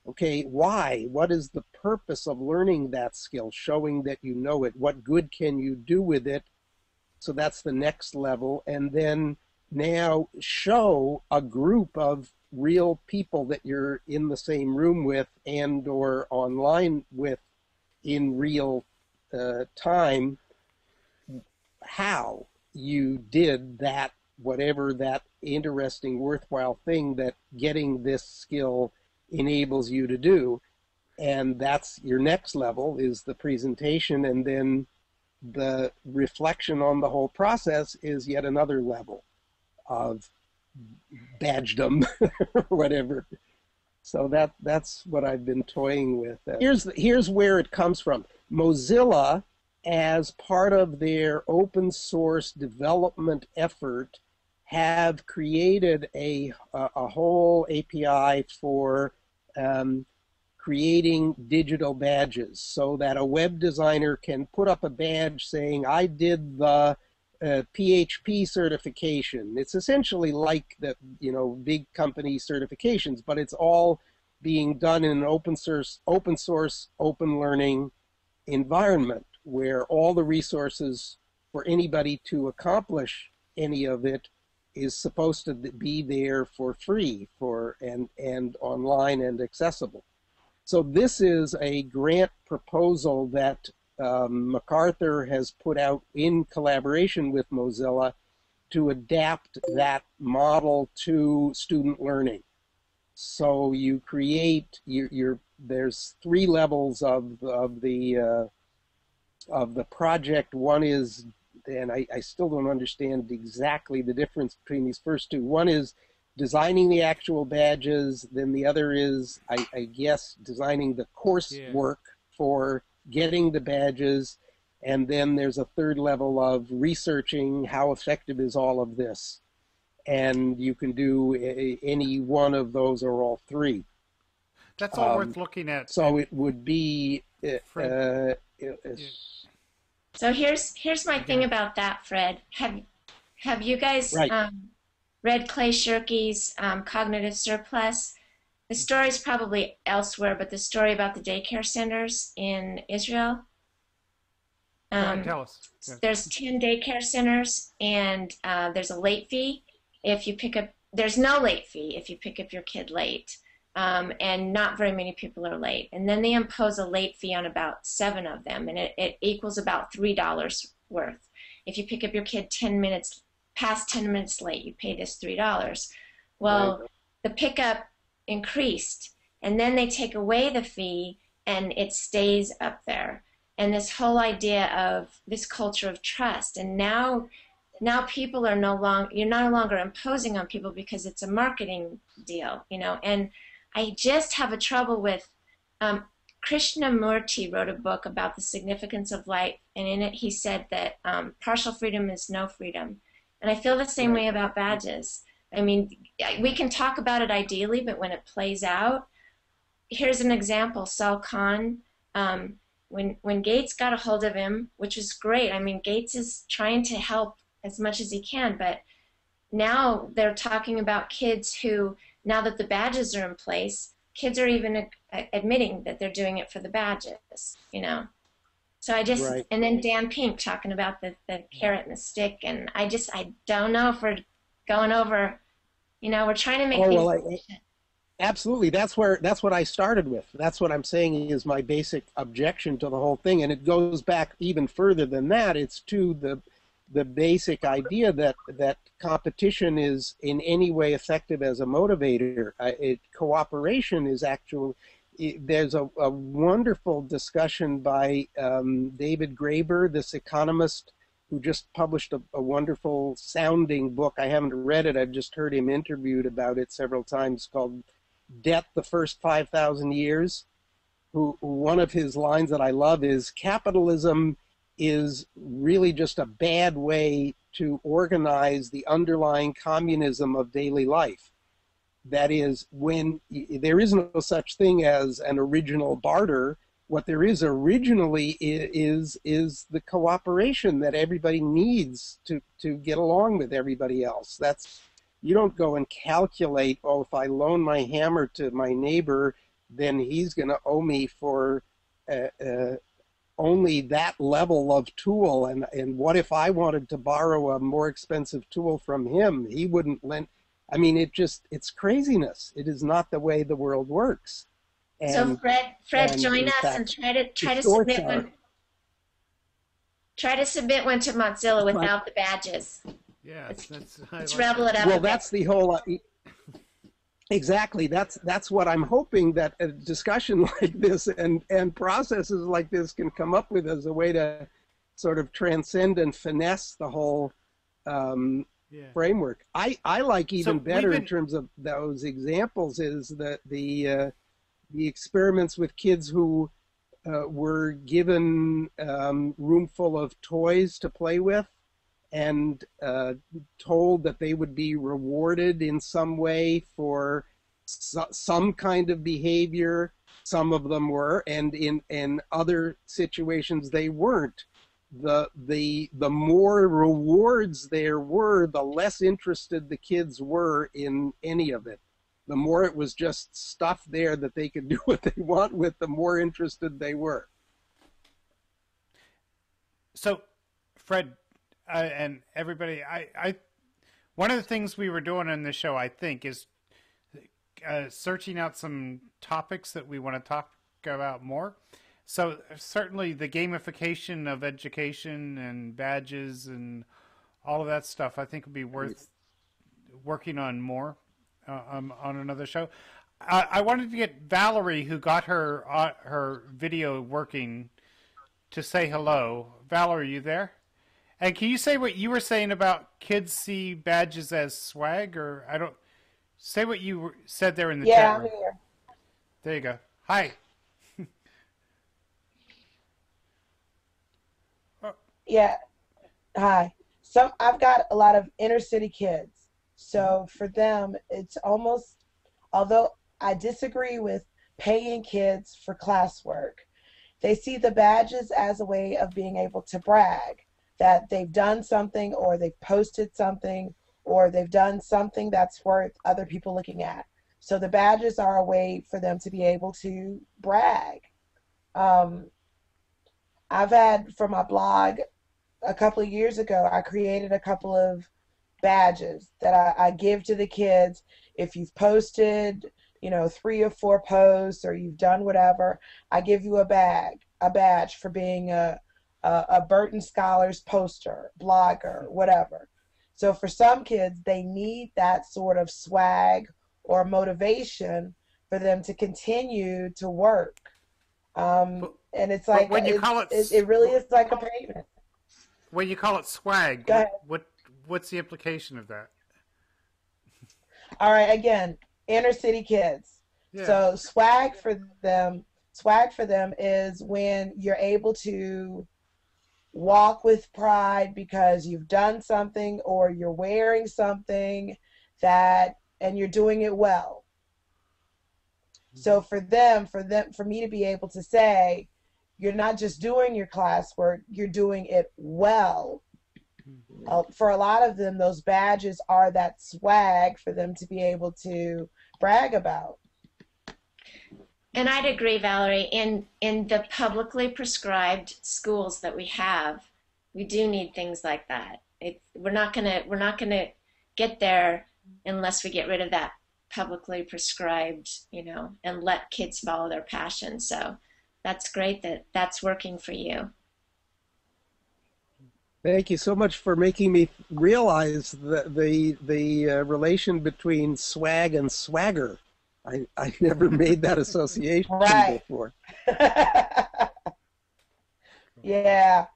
okay, why? What is the purpose of learning that skill? Showing that you know it. What good can you do with it? So that's the next level, and then now show a group of real people that you're in the same room with and or online with in real uh, time how you did that whatever that interesting worthwhile thing that getting this skill enables you to do. And that's your next level is the presentation and then the reflection on the whole process is yet another level of badgedom or whatever. So that that's what I've been toying with. Uh, here's here's where it comes from. Mozilla, as part of their open source development effort, have created a a, a whole API for um, creating digital badges, so that a web designer can put up a badge saying, "I did the." Uh, PHP certification. It's essentially like the you know big company certifications, but it's all being done in an open source, open source, open learning environment where all the resources for anybody to accomplish any of it is supposed to be there for free for and and online and accessible. So this is a grant proposal that um, MacArthur has put out in collaboration with Mozilla, to adapt that model to student learning. So you create your, your there's three levels of of the uh, of the project. One is, and I, I still don't understand exactly the difference between these first two. One is designing the actual badges. Then the other is, I, I guess, designing the coursework for getting the badges. And then there's a third level of researching how effective is all of this. And you can do a, any one of those or all three. That's all Um, worth looking at. So it would be. Uh, Fred. uh, uh, So here's here's my thing about that, Fred. Have have you guys Right. um, read Clay Shirky's um, Cognitive Surplus? The story's probably elsewhere, but the story about the daycare centers in Israel. Um, tell us. Yeah. there's 10 daycare centers and uh, there's a late fee if you pick up there's no late fee if you pick up your kid late um, and not very many people are late and then they impose a late fee on about seven of them and it, it equals about three dollars worth if you pick up your kid 10 minutes past 10 minutes late you pay this three dollars well the pickup increased and then they take away the fee and it stays up there. And this whole idea of this culture of trust and now now people are no longer you're no longer imposing on people because it's a marketing deal you know? And i just have a trouble with um, krishnamurti wrote a book about the significance of life and in it he said that um, partial freedom is no freedom. And i feel the same way about badges i mean we can talk about it ideally but when it plays out here's an example sal khan um, when when Gates got a hold of him, which is great. I mean, Gates is trying to help as much as he can, but now they're talking about kids who, now that the badges are in place, kids are even a- admitting that they're doing it for the badges. You know. So I just Right. and then Dan Pink talking about the the carrot and the stick, and I just I don't know if we're going over. You know, we're trying to make Oh, these. well, I- Absolutely. That's where that's what I started with. That's what I'm saying is my basic objection to the whole thing, and it goes back even further than that. It's to the the basic idea that that competition is in any way effective as a motivator. Uh, it, cooperation is actually. It, there's a, a wonderful discussion by um, David Graeber, this economist who just published a, a wonderful sounding book. I haven't read it. I've just heard him interviewed about it several times called debt the first 5,000 years. Who one of his lines that I love is capitalism is really just a bad way to organize the underlying communism of daily life. That is, when there is no such thing as an original barter, what there is originally is is the cooperation that everybody needs to to get along with everybody else. That's you don't go and calculate, oh, if I loan my hammer to my neighbor, then he's going to owe me for uh, uh, only that level of tool. And, and what if I wanted to borrow a more expensive tool from him? He wouldn't lend. I mean, it just, it's craziness. It is not the way the world works. So Fred, Fred, join us fact, and try to try to submit are- one. Try to submit one to Mozilla without the badges. Yeah, Let's- that's. I Let's like rebel that. it up. well a bit. that's the whole uh, exactly that's that's what i'm hoping that a discussion like this and and processes like this can come up with as a way to sort of transcend and finesse the whole um, Yeah. framework i i like even we've better in terms of those examples is that the uh, the experiments with kids who uh, were given um, room full of toys to play with and uh, told that they would be rewarded in some way for so, some kind of behavior. Some of them were, and in in other situations they weren't. The the the more rewards there were, the less interested the kids were in any of it. The more it was just stuff there that they could do what they want with, the more interested they were. So, Fred, uh, and everybody, I, I, one of the things we were doing in the show, I think, is uh, searching out some topics that we want to talk about more. So certainly the gamification of education and badges and all of that stuff, I think would be worth working on more uh, um, on another show. I, I wanted to get Valerie, who got her uh, her video working, to say hello. Valerie, you there? And can you say what you were saying about kids see badges as swag, or I don't say what you said there in the Yeah, chat room. here. There you go. Hi. Yeah. Hi. Some I've got a lot of inner city kids. So for them it's almost although I disagree with paying kids for classwork, they see the badges as a way of being able to brag that they've done something or they've posted something or they've done something that's worth other people looking at. So the badges are a way for them to be able to brag. Um, I've had for my blog a couple of years ago, I created a couple of badges that I, I give to the kids. If you've posted, you know, three or four posts or you've done whatever, I give you a bag, a badge for being a, a, a Burton Scholars poster, blogger, whatever. So for some kids, they need that sort of swag or motivation for them to continue to work. Um, But- and it's like when you call it it, it really is like a payment. When you call it swag, what, what what's the implication of that? All right, again, inner city kids. Yeah. So swag for them, swag for them is when you're able to walk with pride because you've done something or you're wearing something that and you're doing it well. Mm-hmm. So for them, for them for me to be able to say you're not just doing your classwork, you're doing it well. Uh, for a lot of them, those badges are that swag for them to be able to brag about. And I'd agree, Valerie. In in the publicly prescribed schools that we have, we do need things like that. It, we're not gonna we're not gonna get there unless we get rid of that publicly prescribed, you know, and let kids follow their passion. So that's great that that's working for you. Thank you so much for making me realize the the, the uh, relation between swag and swagger. I, I never made that association Right. before. yeah.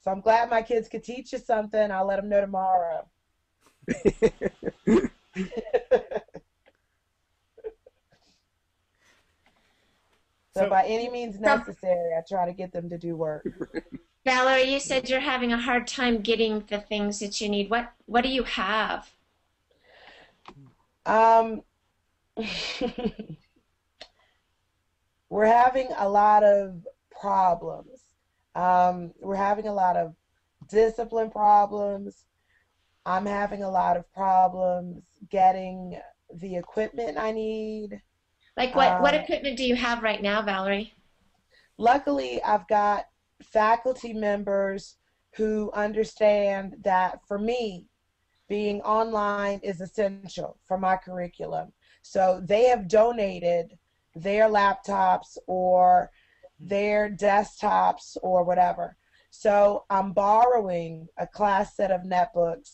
So I'm glad my kids could teach you something. I'll let them know tomorrow. So, So- by any means necessary, I try to get them to do work. Valerie, you said you're having a hard time getting the things that you need. What what do you have? Um, we're having a lot of problems. Um, we're having a lot of discipline problems. I'm having a lot of problems getting the equipment I need. Like what what Uh, equipment do you have right now, Valerie? Luckily, I've got faculty members who understand that for me, being online is essential for my curriculum. So they have donated their laptops or their desktops or whatever. So I'm borrowing a class set of netbooks,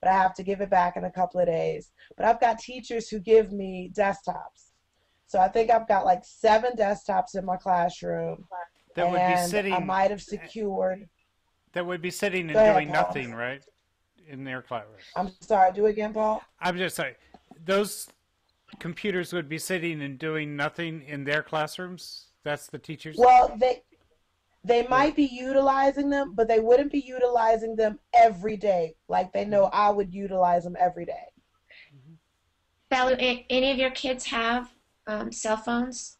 but I have to give it back in a couple of days. But I've got teachers who give me desktops. So I think I've got like seven desktops in my classroom. That would be sitting. I might have secured. That would be sitting and ahead, doing Paul. nothing, right? In their classroom. I'm sorry. Do it again, Paul. I'm just saying, those computers would be sitting and doing nothing in their classrooms. That's the teachers. Well, they they might be utilizing them, but they wouldn't be utilizing them every day like they know I would utilize them every day. Valerie, a- any of your kids have um, cell phones?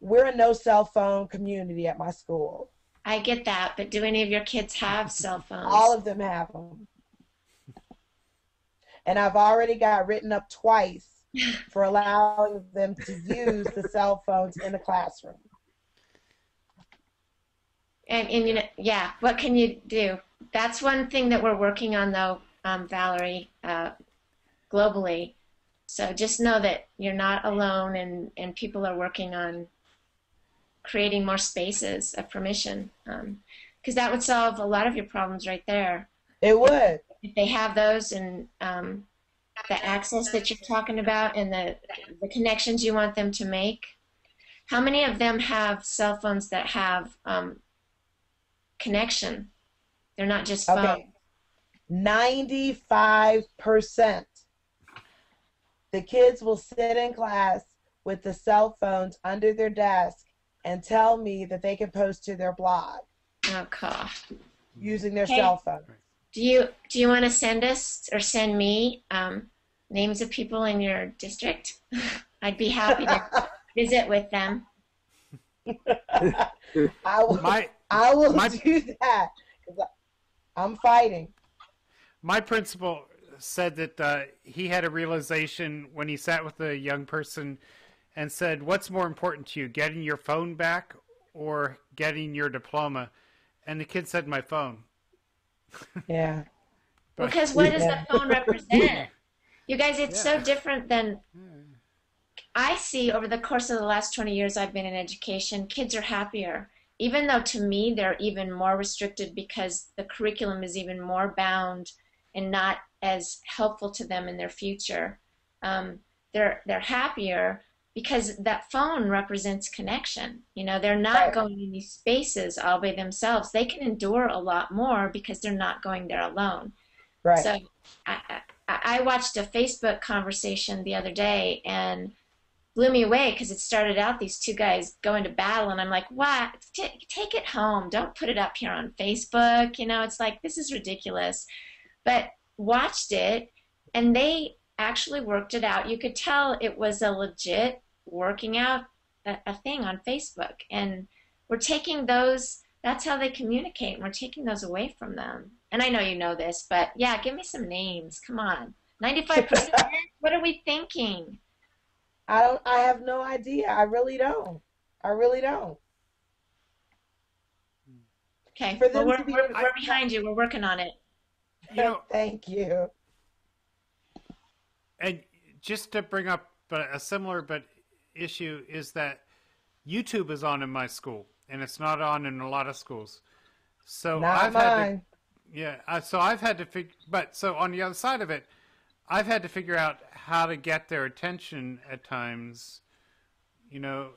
We're a no cell phone community at my school. I get that, but do any of your kids have cell phones? All of them have them. And I've already got written up twice for allowing them to use the cell phones in the classroom. And, and you know, yeah, what can you do? That's one thing that we're working on, though, um, Valerie, uh, globally. So just know that you're not alone, and, and people are working on creating more spaces of permission. Um, because that would solve a lot of your problems right there. It would. If they have those and um, the access that you're talking about and the the connections you want them to make. How many of them have cell phones that have um, connection? They're not just phone. Okay. 95%. The kids will sit in class with the cell phones under their desk and tell me that they can post to their blog Oh, God. using their Okay. cell phone. Do you do you want to send us or send me um, names of people in your district? I'd be happy to visit with them. I will, My I will my- do that. 'cause I- I'm fighting. my principal said that uh, he had a realization when he sat with a young person and said, "What's more important to you, getting your phone back or getting your diploma?" And the kid said, "My phone." Yeah. But- Because what does the phone represent? You guys, it's so different than I see over the course of the last 20 years I've been in education, kids are happier. Even though to me they're even more restricted because the curriculum is even more bound and not as helpful to them in their future. Um, they're they're happier because that phone represents connection. You know, they're not going in these spaces all by themselves. They can endure a lot more because they're not going there alone. Right. So I, I, I watched a Facebook conversation the other day and blew me away because it started out these two guys going to battle and I'm like, what? T- take it home. Don't put it up here on Facebook. You know, it's like, this is ridiculous. But watched it and they actually worked it out. You could tell it was a legit working out a, a thing on Facebook. And we're taking those, that's how they communicate. And we're taking those away from them. And I know you know this, but yeah, give me some names. Come on. 95%. what are we thinking? I don't I have no idea. I really don't. I really don't. Okay. For Well, we're, be we're, to- we're behind you. We're working on it. You know, Thank you. and just to bring up a, a similar but issue is that YouTube is on in my school, and it's not on in a lot of schools. So Not I've had to. Yeah, so I've had to figure, but so on the other side of it, I've had to figure out how to get their attention at times, you know,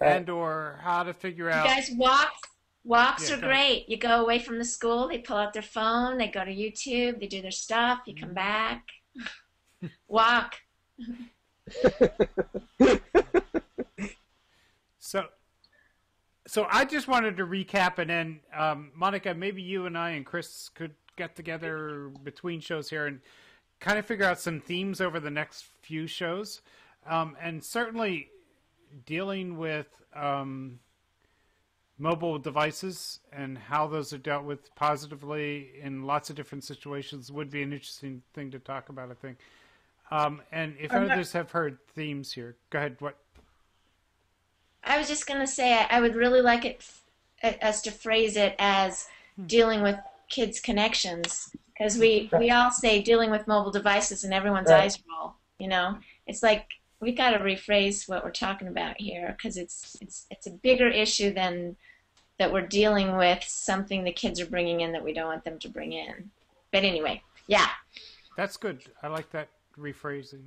Right. and or how to figure You out. guys, walks. Walks Yeah, are great. You go away from the school, they pull out their phone, they go to YouTube, they do their stuff, you come back. Walk. So, so I just wanted to recap, and then um, Monica, maybe you and I and Chris could get together between shows here and kind of figure out some themes over the next few shows, um, and certainly dealing with um, mobile devices and how those are dealt with positively in lots of different situations would be an interesting thing to talk about. I think. Um, and if I'm not- others have heard themes here, go ahead. What? I was just going to say, I, I would really like it f- us to phrase it as dealing with kids' connections. Because we, we all say dealing with mobile devices and everyone's Right. eyes roll. You know, it's like we got to rephrase what we're talking about here because it's, it's, it's a bigger issue than that we're dealing with something the kids are bringing in that we don't want them to bring in. But anyway, yeah. That's good. I like that rephrasing.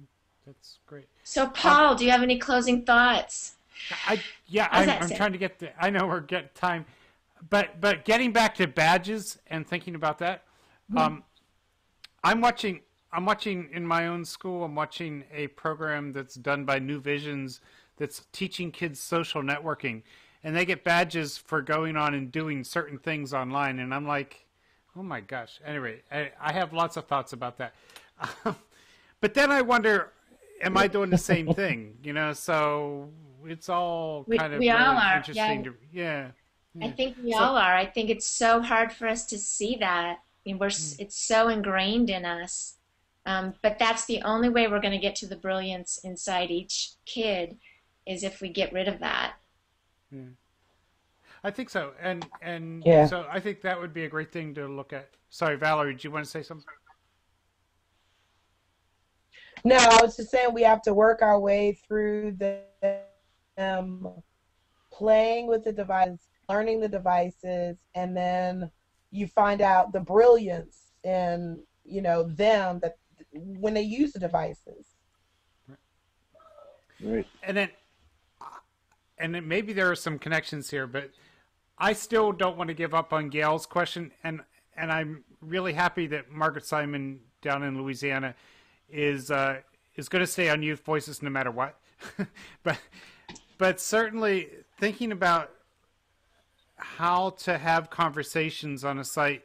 That's great. So, Paul, do you have any closing thoughts? I yeah, How's I'm, I'm trying to get the. I know we're getting time, but but getting back to badges and thinking about that, Mm-hmm. um, I'm watching. I'm watching in my own school. I'm watching a program that's done by New Visions that's teaching kids social networking, and they get badges for going on and doing certain things online. And I'm like, oh my gosh. Anyway, I, I have lots of thoughts about that. but then I wonder, am I doing the same thing? You know, so it's all We- kind of we all are, interesting yeah. to yeah. I think we So- all are. I think it's so hard for us to see that. I mean, we're s it's so ingrained in us. Um, but that's the only way we're going to get to the brilliance inside each kid is if we get rid of that. I think so, and and Yeah. so I think that would be a great thing to look at. Sorry, Valerie, do you want to say something? No, I was just saying we have to work our way through the um, playing with the device learning the devices, and then you find out the brilliance in you know them that when they use the devices. Right. And then, and maybe there are some connections here, but I still don't want to give up on Gail's question, and and I'm really happy that Margaret Simon down in Louisiana is uh, is going to stay on Youth Voices no matter what. but but certainly thinking about how to have conversations on a site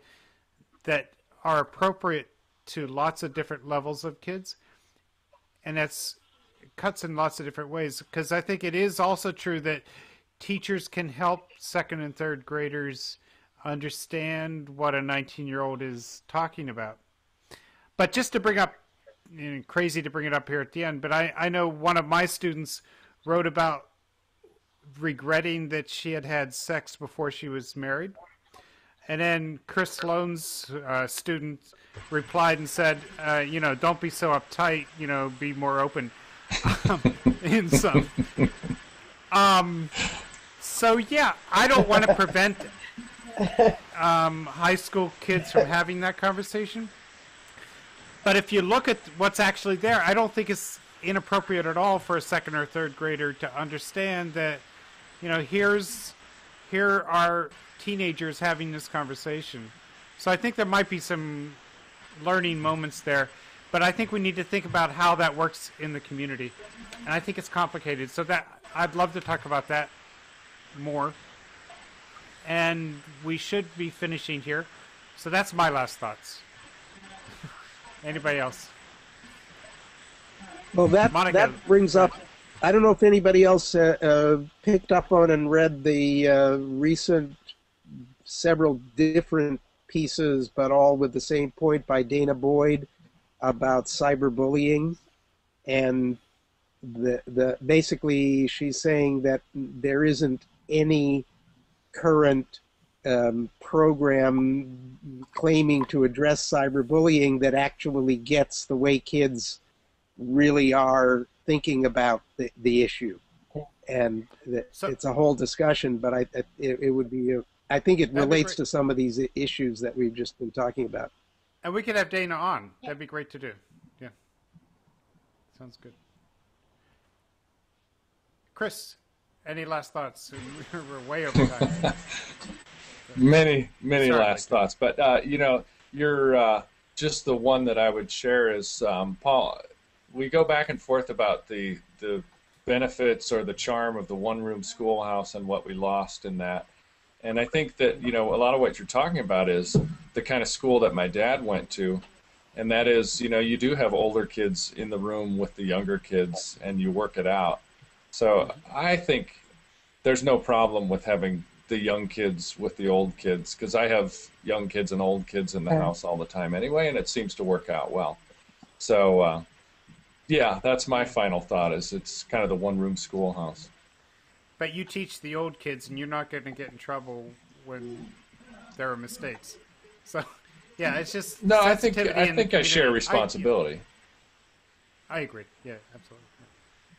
that are appropriate to lots of different levels of kids, and that's cuts in lots of different ways. Because I think it is also true that teachers can help second and third graders understand what a 19 year old is talking about. But just to bring up, you know, crazy to bring it up here at the end, but I, I know one of my students wrote about regretting that she had had sex before she was married. And then Chris Sloan's uh, student replied and said, uh, you know, don't be so uptight, you know, be more open in some. Um, so, yeah, I don't want to prevent um, high school kids from having that conversation. But if you look at what's actually there, I don't think it's inappropriate at all for a second or third grader to understand that, you know, here's here are teenagers having this conversation. So I think there might be some learning moments there, but I think we need to think about how that works in the community, and I think it's complicated. So that I'd love to talk about that more, and we should be finishing here. So that's my last thoughts. Anybody else? Well, that Monica. that brings up. I don't know if anybody else uh, uh, picked up on and read the uh, recent several different pieces, but all with the same point by Dana Boyd about cyberbullying, and the the basically she's saying that there isn't any current um, program claiming to address cyberbullying that actually gets the way kids really are thinking about the, the issue. And that So- it's a whole discussion, but I it, it would be a, I think it relates to some of these issues that we've just been talking about. And we could have Dana on. That'd be great to do. Yeah. Sounds good. Chris, any last thoughts? We're way over time. many many Sorry, last thoughts but uh, you know you're uh, just the one that i would share is um, paul we go back and forth about the the benefits or the charm of the one room schoolhouse and what we lost in that and i think that you know a lot of what you're talking about is the kind of school that my dad went to and that is you know you do have older kids in the room with the younger kids and you work it out so i think there's no problem with having the young kids with the old kids because I have young kids and old kids in the house all the time anyway, and it seems to work out well. So, uh, yeah, that's my final thought. Is it's kind of the one room schoolhouse. But you teach the old kids, and you're not going to get in trouble when there are mistakes. So, yeah, it's just No, I think I think I share responsibility. I, I agree. Yeah, absolutely. Yeah,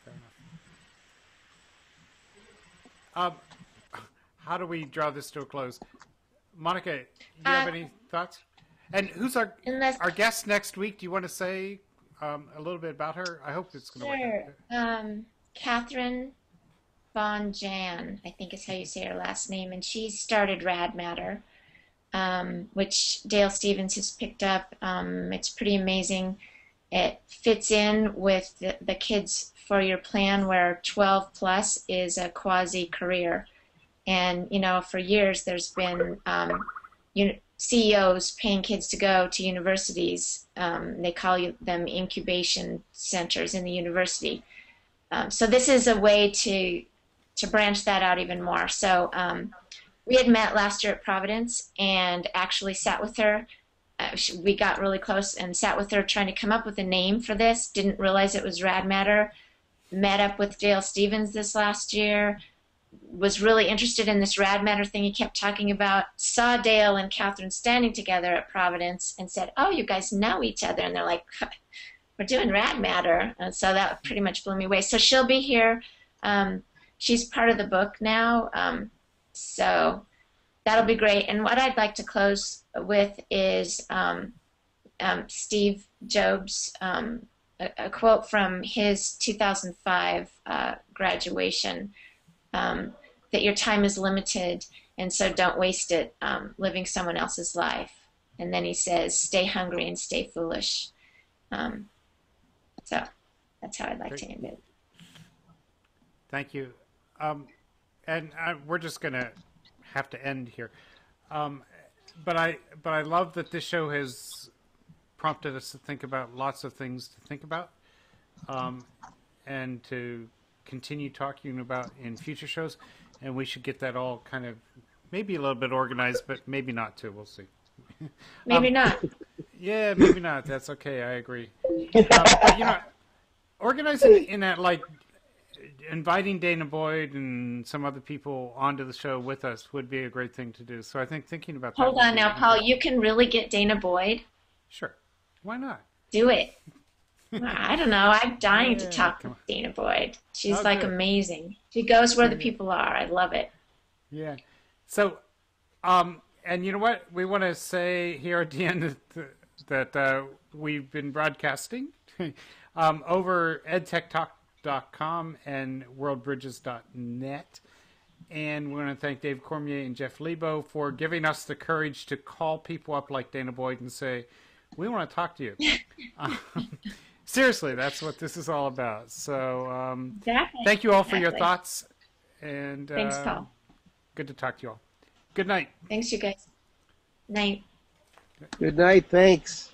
Fair enough. Um, how do we draw this to a close? Monica, do you have Uh, any thoughts? And who's our Unless our guest next week? Do you want to say um, a little bit about her? I hope it's going to Sure. work. out. Um, Catherine Von Jan, I think is how you say her last name, and she started Rad Matter, um, which Dale Stephens has picked up. Um, it's pretty amazing. It fits in with the, the Kids for Your Plan, where 12 plus is a quasi career. And, you know, for years there's been um, you, CEOs paying kids to go to universities. Um, they call them incubation centers in the university. Um, so this is a way to to branch that out even more. So um, we had met last year at Providence and actually sat with her. Uh, we got really close and sat with her trying to come up with a name for this. Didn't realize it was Rad Matter. Met up with Dale Stephens this last year. Was really interested in this Rad Matter thing he kept talking about. Saw Dale and Catherine standing together at Providence and said, "Oh, you guys know each other?" And they're like, we're doing rad matter and so that pretty much blew me away so she'll be here um, she's part of the book now um, So that'll be great. And what I'd like to close with is um, um, Steve Jobs, um, a, a quote from his 2005 uh, graduation um, that your time is limited, and so don't waste it um, living someone else's life. And then he says, stay hungry and stay foolish. Um, so that's how I'd like to end it. Thank you. Um, and I, we're just gonna have to end here. Um, but I but I love that this show has prompted us to think about lots of things to think about, um, and to continue talking about in future shows. And we should get that all kind of maybe a little bit organized, but maybe not too. We'll see. Maybe Um, not. Yeah, maybe not. That's okay. I agree. Um, but, you know, organizing in that like inviting Dana Boyd and some other people onto the show with us would be a great thing to do. So I think thinking about that. Hold on now, Paul. You can really get Dana Boyd. Sure. Why not? Do it. I don't know. I'm dying to talk to Dana Boyd. She's Oh, like good. amazing. She goes where the people are. I love it. Yeah. So, um, and you know what? We want to say here at the end that, that uh, we've been broadcasting um, over edtechtalk.com and worldbridges.net. And we want to thank Dave Cormier and Jeff Lebow for giving us the courage to call people up like Dana Boyd and say, we want to talk to you. um, seriously, that's what this is all about. So, um, Exactly. thank you all for your thoughts. And Thanks, uh, Paul. Good to talk to you all. Good night. Thanks, you guys. Night. Good night. Thanks.